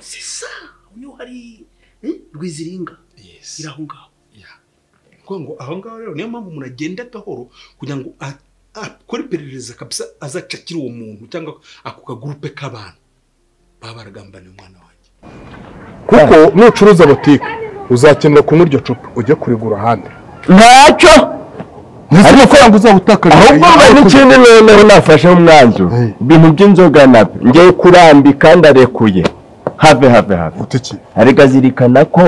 Sesa ni ho hari eh, rwiziringa. Iri aho ngaho. Kuko ngo aho ngaho rero niyo mpamvu umuntu agenda gahoro kugira ngo akore iperereza kabisa azacakire uwo muntu cyangwa ako kagurupe k'abantu. Baba baragambaniye umwana wanjye. Kuko nucuruza botike uzakenera kunywa iryo cupa ujye kurigura ahandi. Ntacyo! Ntese amafaranga uzawutakaje ahubwo mba n'ikindi noneho nafashe umwanzuro ibintu by'inzoga na byo. Ngiye kurambika ndarekuye. Have have have ariko azirikana ko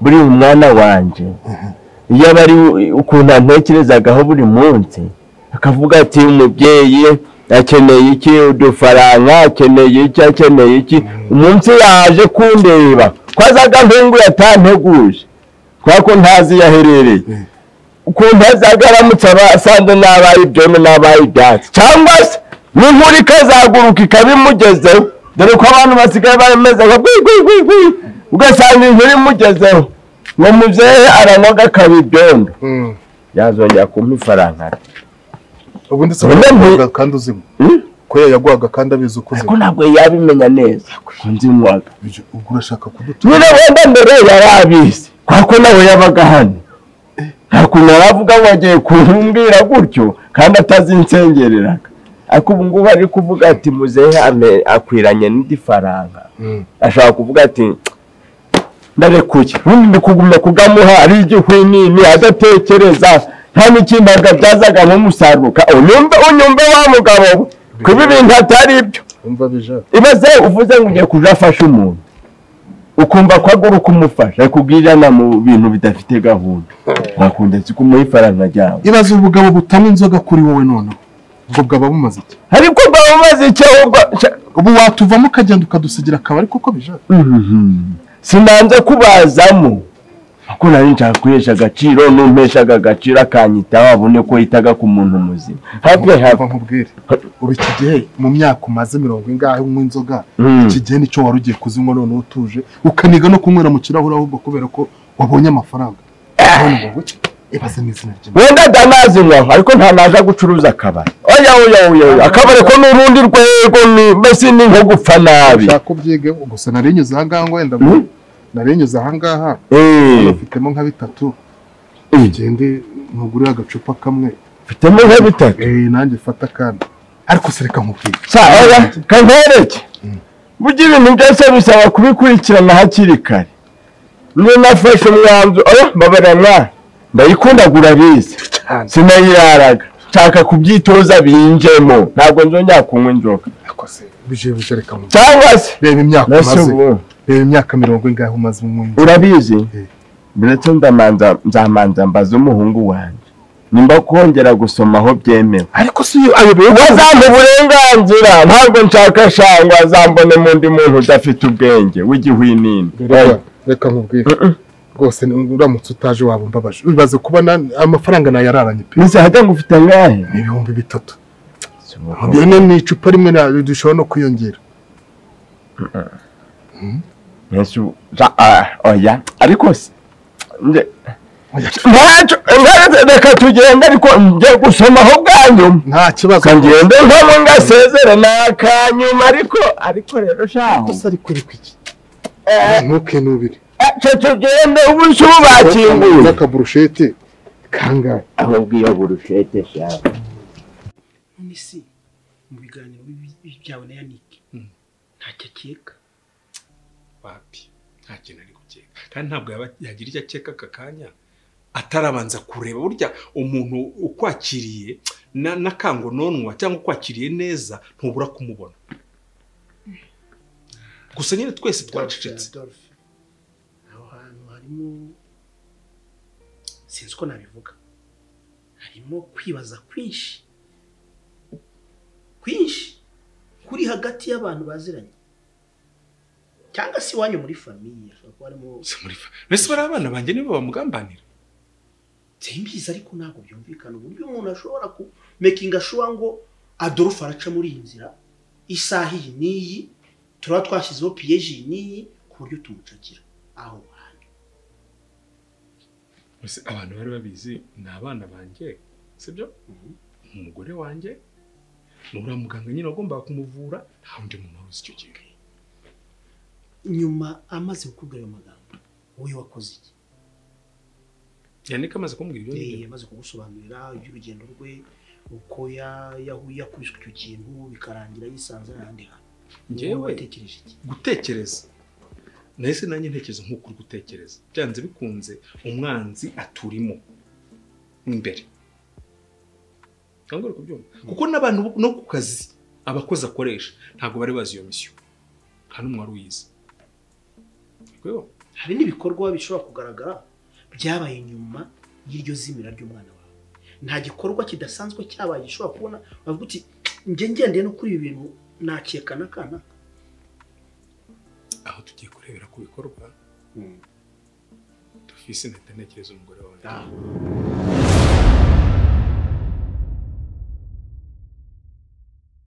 buri umwana wanjye iyo aba ari ukuntu antekerezagaho buri munsi akavuga ati umubyeyi akeneye iki? Udufaranga akeneye iki akeneye iki? Umunsi yaje kundeba. Ko azaga ntungu yatanteguje. Kubera ko ntazi iyo aherereye. Ukuntu azaga aramutse asanze n'abaye ibyome n'abaye ibyatsi. Cyangwa se n'inkuru ikazaguruka ikabimugezeho dore ko abantu basigaye bameze nka gwi gwi gwi gwi. Ugasanga inkuru imugezeho. Ngo muzehe aranoga akaba ibyondo. Yazongera kumpa ifaranga. Ubundi se yaguhaga kandi uzimo ko yaguhaga kandi abizi uko uzimo ntabwo yabimenya neza. Ubwo urashaka kudutura? Nyine wenda mbere yari abizi. Kubera ko nawe yabaga hano. Nta kuntu yaravuga ngo agiye kumbwira gutyo kandi atazinsengereraga. Ariko ubu ngubu ari kuvuga ati muzehe ame- akwiranye n'indi faranga. Ashobora kuvuga ati ndarekuye ubundi ndi kugumya kugamuha ari igihwinini adatekereza nta n'ikindi agabyazagamo umusaruro Ka- unyumve unyumve wa mugabo. We ko ibi bintu atari ibyo ibaze uvuze ngo ugiye kuja afasha umuntu. Ukumva ko aguruka umufasha akubwirana mu bintu bidafite gahunda. Wakunda si kumuha ifaranga ryawe. Ibaze ubugabo butanywa inzoga kuri wowe noneho. Ubwo bwaba bumaze iki? Ariko bwaba bumaze iki? Ubu watuvamo ukagenda ukadusigira akabari koko bija sinanze kubazamo. Ako nari nshaka kwihesha agaciro numpeshaga agaciro akanyitaho abone ko yitaga ku muntu muzima. Hafi hafi nkubwire. Ubu iki gihe mu myaka umaze mirongo ingahe unywa inzoga Mm. iki gihe ni cyo wari ugiye kuzinywa noneho utuje ukaniga no kunywera mu kirahure ahubwo kubera ko wabonye amafaranga. Wenda ndanazinywa ariko nta naje gucuruza akabari oya oya oya akabari ko n'urundi rwego ni mbese ni nko gupfa nabi. Ushaka ubyige gusa nari nyuze aha ngaha wenda nari nyuze aha ngaha. Eh. mfitemo nka bitatu. Ugende ntugurire agacupa kamwe. Mfitemo nka bitatu? Eh nanjye fata kandi ariko se reka nkubwire sa oya kantereke burya ibintu byose bisaba kubikurikirana hakiri kare. Niyo nafashe umwanzuro. Oya mbabara mwana ndayikundagura bize. Sinayiraraga nshaka kubyitoza binjemo. Ntabwo nzongera kunywa inzoga. Cyangwa se reba imyaka umaze reba imyaka mirongo ingahe umaze inzoga urabizi? Ndetse ndamanza nzamanza mbaza umuhungu wanjye. Nimba kongera gusoma aho byemewe. Ariko si ayobewe wazampa uburenganzira. Ntabwo nshaka shangwa azambone mu ndi muntu udafite ubwenge. W'igihwinini reka nkubwire. Rwose uramutse utaje waba umbabaje. Bibaze kuba na- amafaranga nayararanye pe. Nise hajya ngo ufite angahe? Ibihumbi bitatu. Bene ni icupa rimwe dushobora no kwiyongera. Ah, oya. Ariko se reka tugende ariko njye gusoma aho bwanyu nta kibazo. Kangende nkamo ngasezere ni akanyuma ariko ariko rero shaho gusa ariko uri kwiki ntukenubire cyo tugende ubu si ubu bakinguye n'akaburushete kangahe aho bw'iyo burushete shaho none se mu biganiro byawe na yannick ntacyo akeka wapi nta kintu ari gukeka kandi ntabwo yagira icyo akeka aka kanya atarabanza kureba burya umuntu ukwakiriye na- n'akangononwa cyangwa ukwakiriye neza ntubura kumubona gusa nyine twese twacecetse harimo sinzi uko nabivuga. Harimo kwibaza kwinshi. Kwinshi kuri hagati y'abantu baziranye. Cyangwa se iwanyu muri famiye hashobora kuba harimo mbese bari abana banjye nibo bamugambanira? Simbizi ariko ntabwo byumvikana. Uburyo umuntu ashobora kumekinga shuwa ngo adolphe araca muri iyi nzira isaha iyi n'iyi turaba twashyizeho piyeji iyi n'iyi ku buryo tumucakira. Aho. Abantu bari babizi ni abana banjye sibyo? Umugore wanjye ni uriya muganga nyine wagombaga kumuvura nta wundi muntu wari uzi icyo gihe nyuma amaze kukubwira ayo magambo wowe wakoze iki? Yannick amaze kumbwira ibyo Eh, ngibyo amaze kugusobanurira iby'urugendo rwe uko yakubiswe icyo kintu bikarangira yisanze ahandi hantu. Iki? gutekereza. Nahise nanjye ntekereza nk'uko uri gutekereza? Byanze bikunze umwanzi aturimo mo imbere. Cyangwa kubyumva? Kuko n'abantu no ku kazi abakozi akoresha ntabwo bari bazi iyo misiyo nta n'umwe wari uyizi. Hari n'ibikorwa bishobora kugaragara byabaye nyuma y'iryo zimira ry'umwana wawe. Nta gikorwa kidasanzwe cyabaye gishobora kubona bavuga uti njye ngendeye no kuri ibi bintu nakeka n'akana aho tugiye kurebera ku bikorwa. Hmm. Dufise ntete ntekereza umugore wawe. Ah.